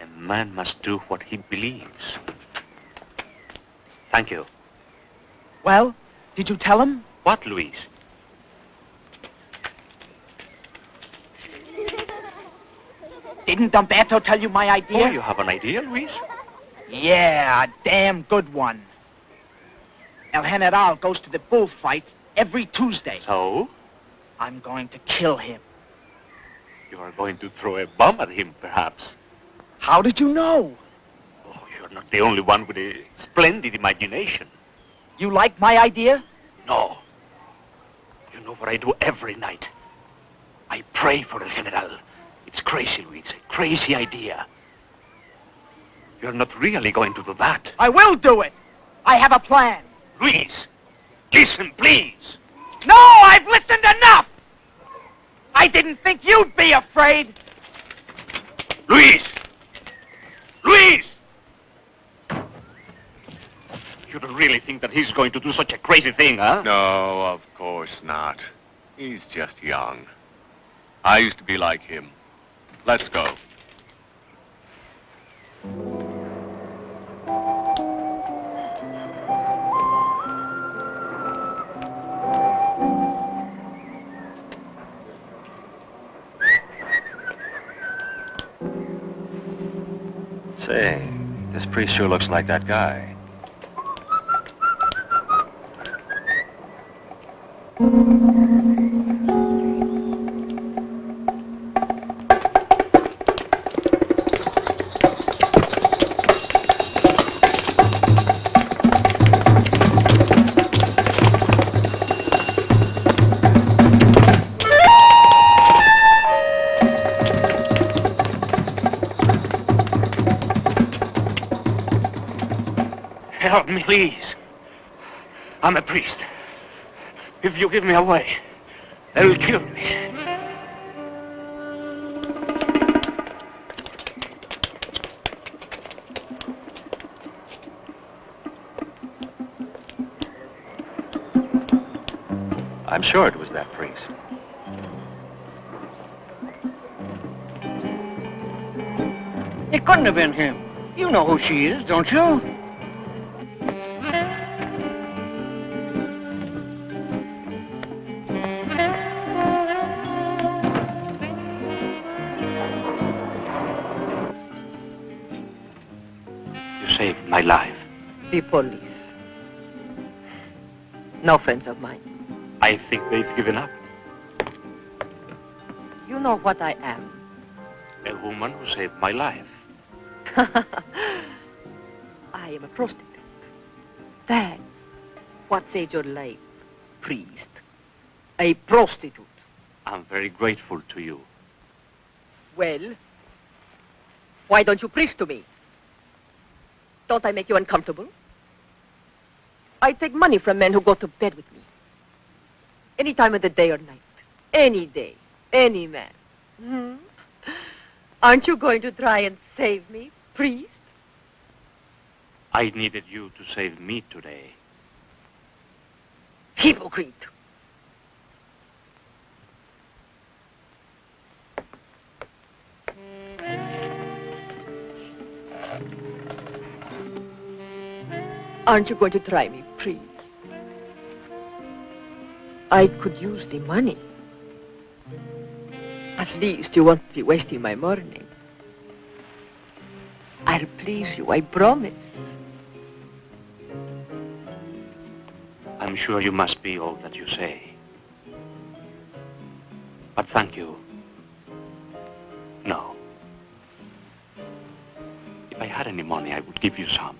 A man must do what he believes. Thank you. Well, did you tell him? What, Luis? Didn't Humberto tell you my idea? Oh, you have an idea, Luis? Yeah, a damn good one. El General goes to the bullfights every Tuesday. So? I'm going to kill him. You are going to throw a bomb at him, perhaps. How did you know? Oh, you're not the only one with a splendid imagination. You like my idea? No. You know what I do every night. I pray for El General. It's crazy, Luis. A crazy idea. You're not really going to do that. I will do it. I have a plan. Luis, listen, please. No, I've listened enough. I didn't think you'd be afraid. Luis! Luis! You don't really think that he's going to do such a crazy thing, huh? No, of course not. He's just young. I used to be like him. Let's go. Say, this priest sure looks like that guy. I'm a priest. If you give me away, they'll kill me. I'm sure it was that priest. It couldn't have been him. You know who she is, don't you? You police. No friends of mine. I think they've given up. You know what I am. A woman who saved my life. I am a prostitute. That's what saved your life, priest. A prostitute. I'm very grateful to you. Well, why don't you preach to me? Don't I make you uncomfortable? I take money from men who go to bed with me. Any time of the day or night. Any day. Any man. Hmm? Aren't you going to try and save me, priest? I needed you to save me today. Hypocrite. Aren't you going to try me, please? I could use the money. At least you won't be wasting my morning. I'll please you, I promise. I'm sure you must be all that you say. But thank you. No. If I had any money, I would give you some.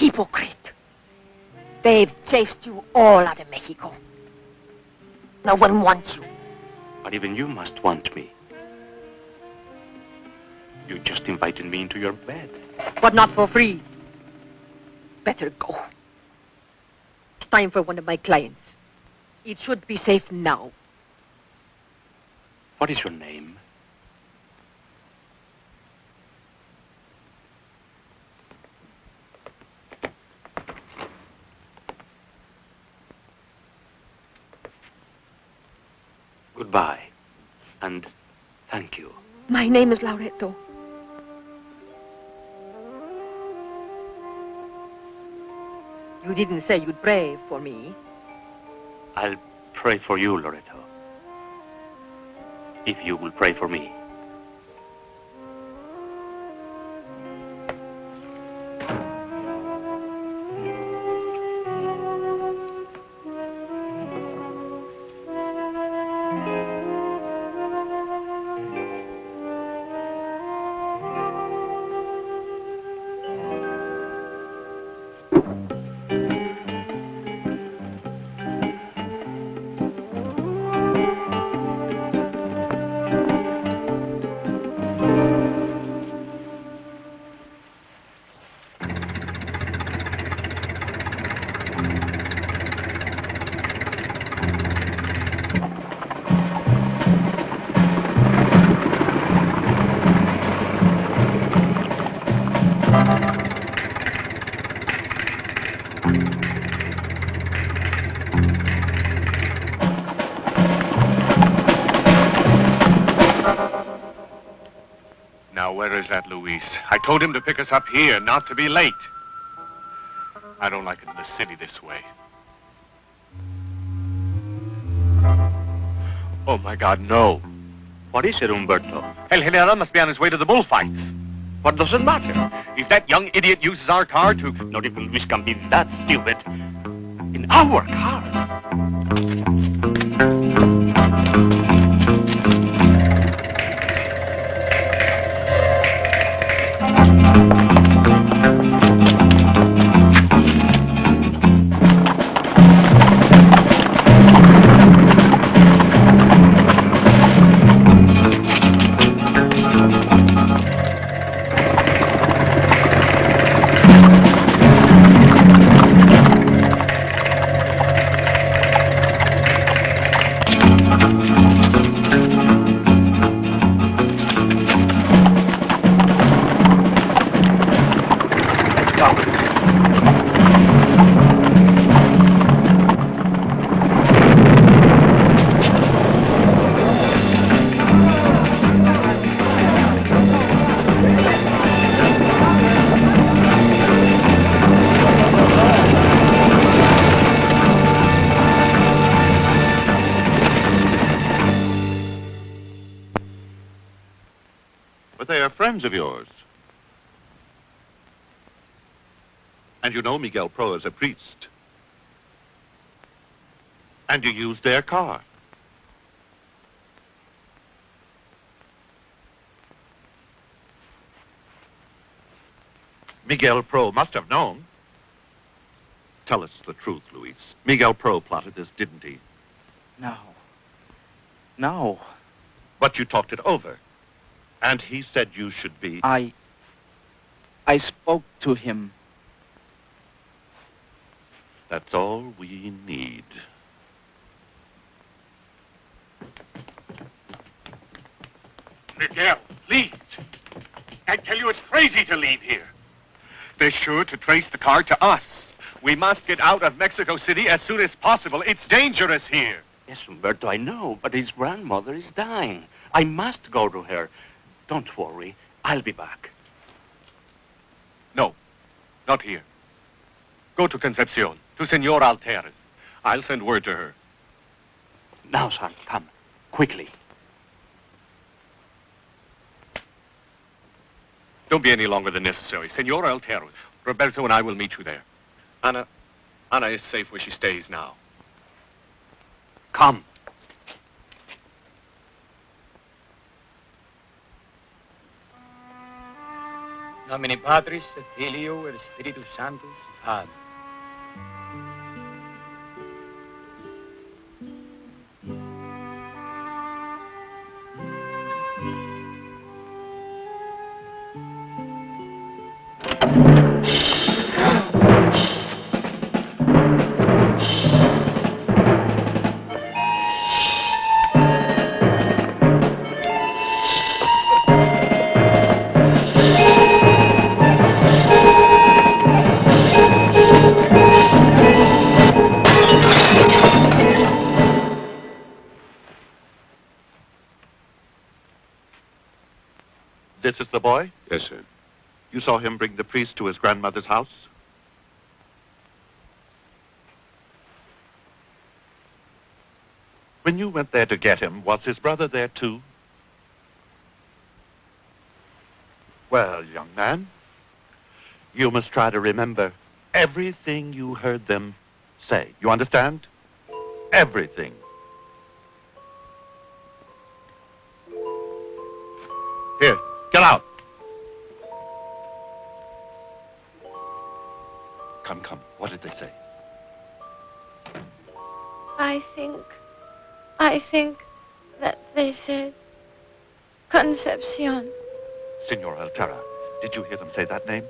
Hypocrite. They've chased you all out of Mexico. No one wants you. But even you must want me. You just invited me into your bed. But not for free. Better go. It's time for one of my clients. It should be safe now. What is your name? Goodbye. And thank you. My name is Loreto. You didn't say you'd pray for me. I'll pray for you, Loreto. If you will pray for me. I told him to pick us up here, not to be late. I don't like it in the city this way. Oh, my God, no. What is it, Humberto? El General must be on his way to the bullfights. What does it matter? If that young idiot uses our car to... Not even Luis can be that stupid. In our car. Is a priest. And you used their car. Miguel Pro must have known. Tell us the truth, Luis. Miguel Pro plotted this, didn't he? No. No. But you talked it over. And he said you should be. I. I spoke to him. That's all we need. Miguel, please. I tell you, it's crazy to leave here. They're sure to trace the car to us. We must get out of Mexico City as soon as possible. It's dangerous here. Yes, Humberto, I know, but his grandmother is dying. I must go to her. Don't worry. I'll be back. No, not here. Go to Concepcion, to Senor Alteres. I'll send word to her. Now, son, come. Quickly. Don't be any longer than necessary. Senor Alteres, Roberto and I will meet you there. Anna, Anna is safe where she stays now. Come. Nomine Patris et Filio et Spiritus Sanctus. Amen. You saw him bring the priest to his grandmother's house? When you went there to get him, was his brother there too? Well, young man, you must try to remember everything you heard them say. You understand? Everything. Here, get out. Come, come. What did they say? I think, I think that they said Concepcion. Senor Altera, did you hear them say that name?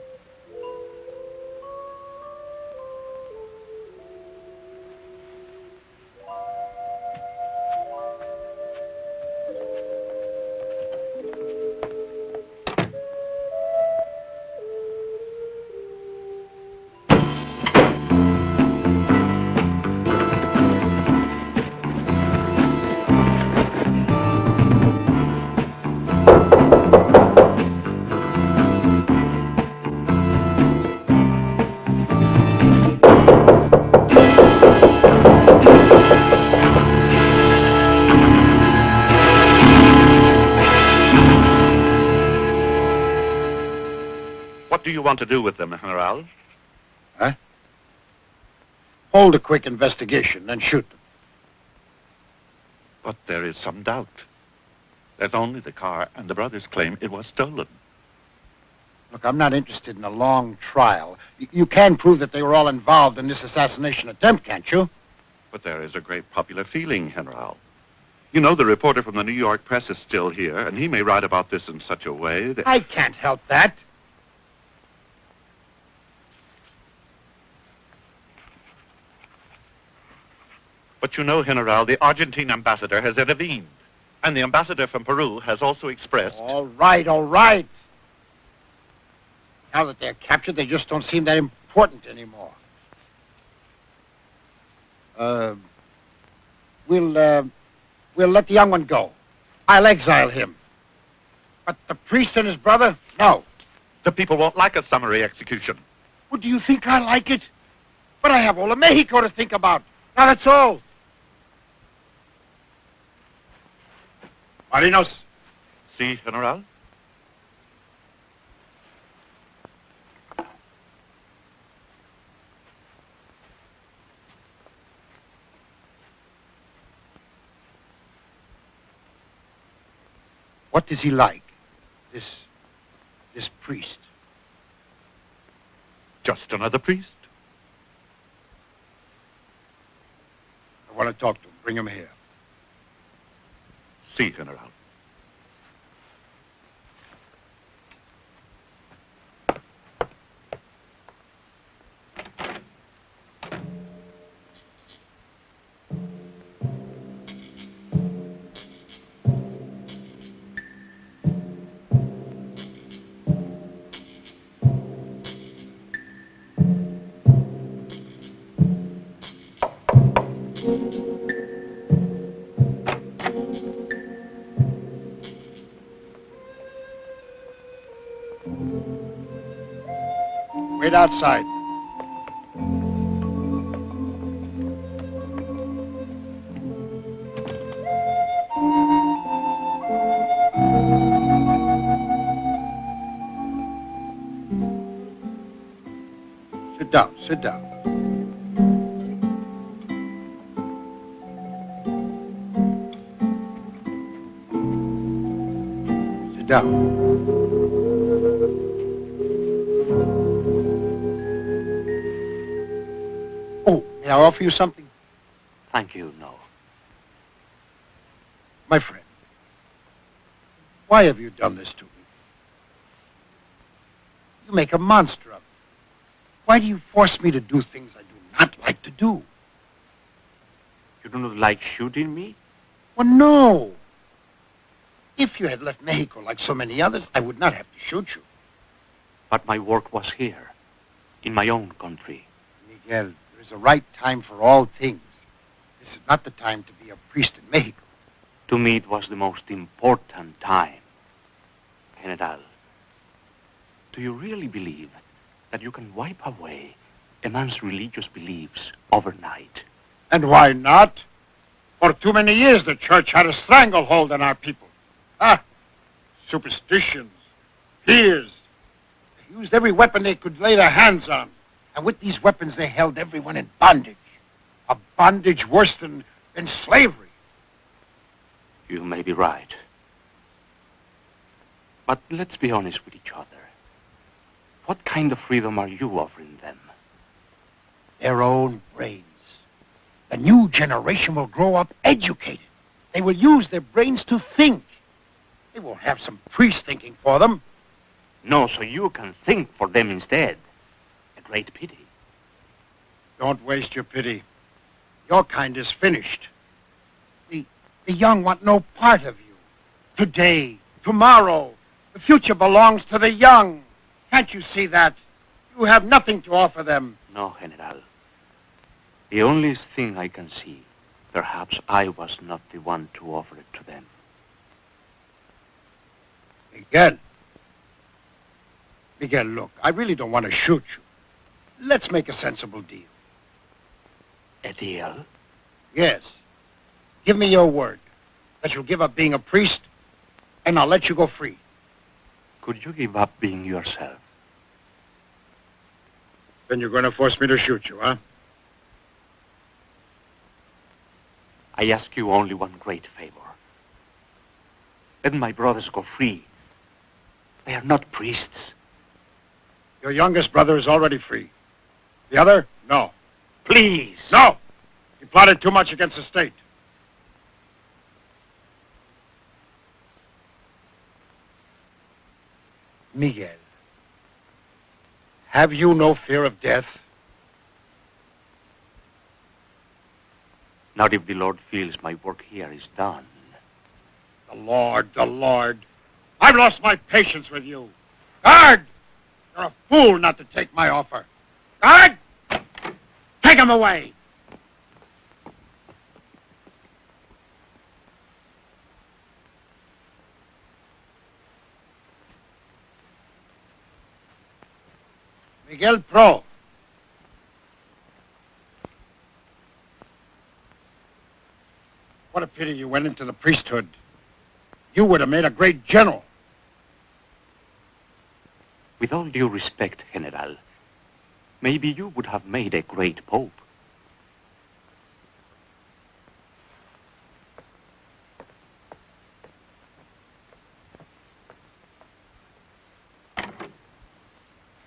Want to do with them, General? Huh? Hold a quick investigation, then shoot them. But there is some doubt. There's only the car, and the brothers claim it was stolen. Look, I'm not interested in a long trial. Y- You can prove that they were all involved in this assassination attempt, can't you? But there is a great popular feeling, General. You know, the reporter from the New York Press is still here, and he may write about this in such a way that... I can't help that. But you know, General, the Argentine ambassador has intervened. And the ambassador from Peru has also expressed... All right, all right. Now that they're captured, they just don't seem that important anymore. Uh, we'll, uh, we'll let the young one go. I'll exile him. But the priest and his brother, no. The people won't like a summary execution. Well, do you think I like it? But I have all of Mexico to think about. Now that's all. Marinos. See, General? What is he like? This, this priest. Just another priest. I want to talk to him. Bring him here. See, General. Wait outside. Sit down, sit down. Sit down. I offer you something? Thank you, no. My friend, why have you done this to me? You make a monster of me. Why do you force me to do things I do not like to do? You do not like shooting me? Well, no. If you had left Mexico like so many others, I would not have to shoot you. But my work was here, in my own country. Miguel, there is a right time for all things. This is not the time to be a priest in Mexico. To me, it was the most important time. General, do you really believe that you can wipe away a man's religious beliefs overnight? And why not? For too many years, the church had a stranglehold on our people. Ah, superstitions, fears. They used every weapon they could lay their hands on. And with these weapons, they held everyone in bondage. A bondage worse than, than slavery. You may be right. But let's be honest with each other. What kind of freedom are you offering them? Their own brains. The new generation will grow up educated. They will use their brains to think. They won't have some priest thinking for them. No, so you can think for them instead. Great pity. Don't waste your pity. Your kind is finished. The, the young want no part of you. Today, tomorrow, the future belongs to the young. Can't you see that? You have nothing to offer them. No, General. The only thing I can see, perhaps I was not the one to offer it to them. Miguel. Miguel, look, I really don't want to shoot you. Let's make a sensible deal. A deal? Yes. Give me your word that you'll give up being a priest, and I'll let you go free. Could you give up being yourself? Then you're going to force me to shoot you, huh? I ask you only one great favor. Let my brothers go free. They are not priests. Your youngest brother is already free. The other? No. Please. No! He plotted too much against the state. Miguel, have you no fear of death? Not if the Lord feels my work here is done. The Lord, the Lord. I've lost my patience with you. Guard! You're a fool not to take my offer. Guard! Take him away! Miguel Pro. What a pity you went into the priesthood. You would have made a great general. With all due respect, General, maybe you would have made a great pope.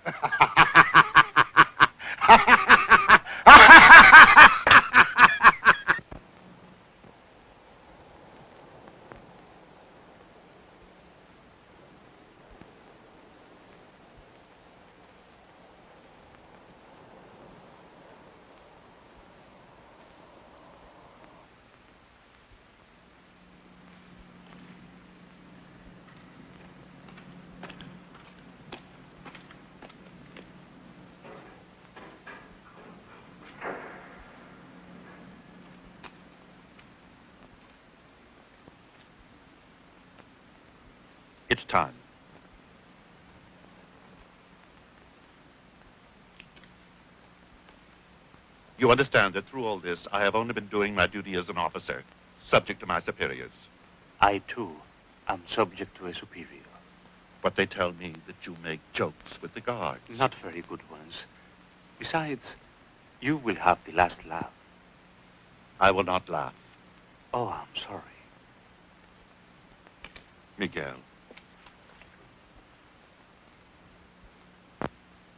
It's time. You understand that through all this, I have only been doing my duty as an officer, subject to my superiors. I, too, am subject to a superior. But they tell me that you make jokes with the guards. Not very good ones. Besides, you will have the last laugh. I will not laugh. Oh, I'm sorry. Miguel,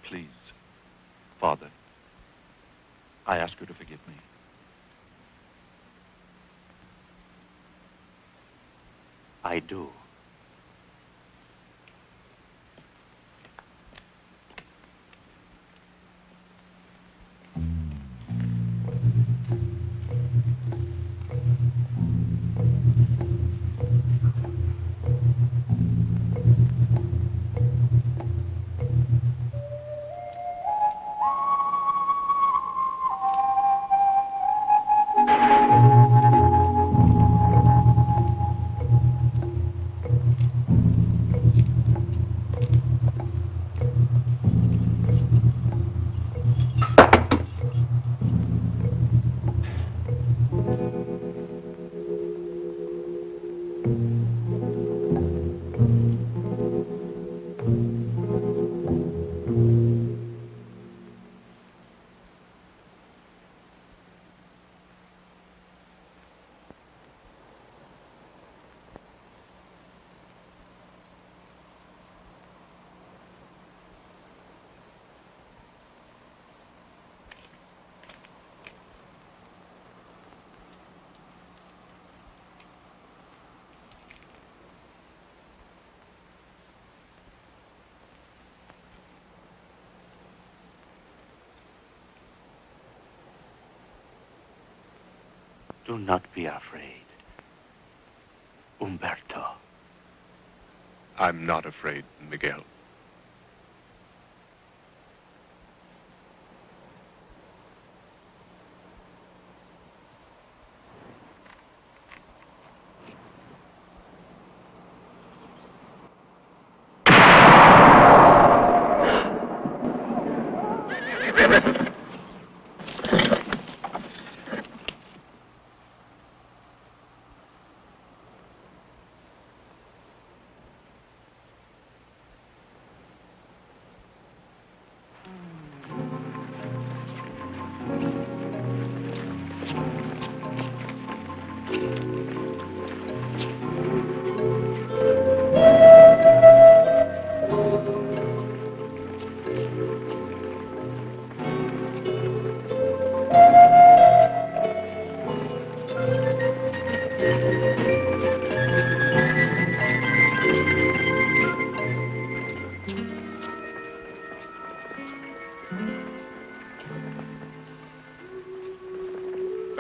Please, Father, I ask you to forgive me. I do. Do not be afraid. Humberto. I'm not afraid, Miguel.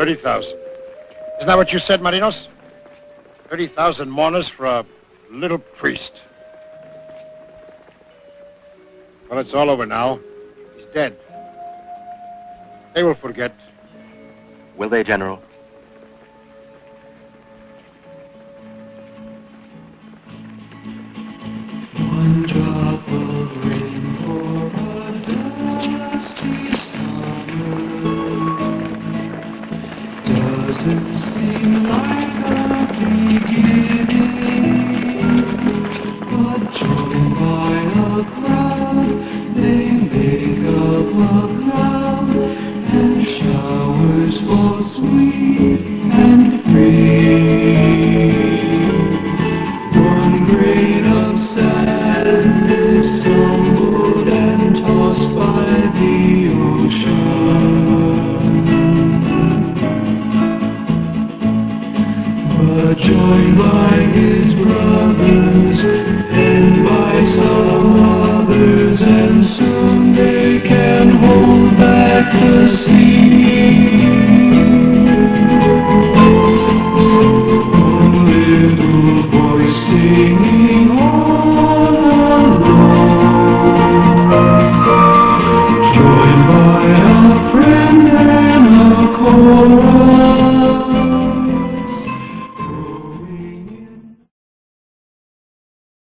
Thirty thousand. Isn't that what you said, Marinos? Thirty thousand mourners for a little priest. Well, it's all over now. He's dead. They will forget. Will they, General?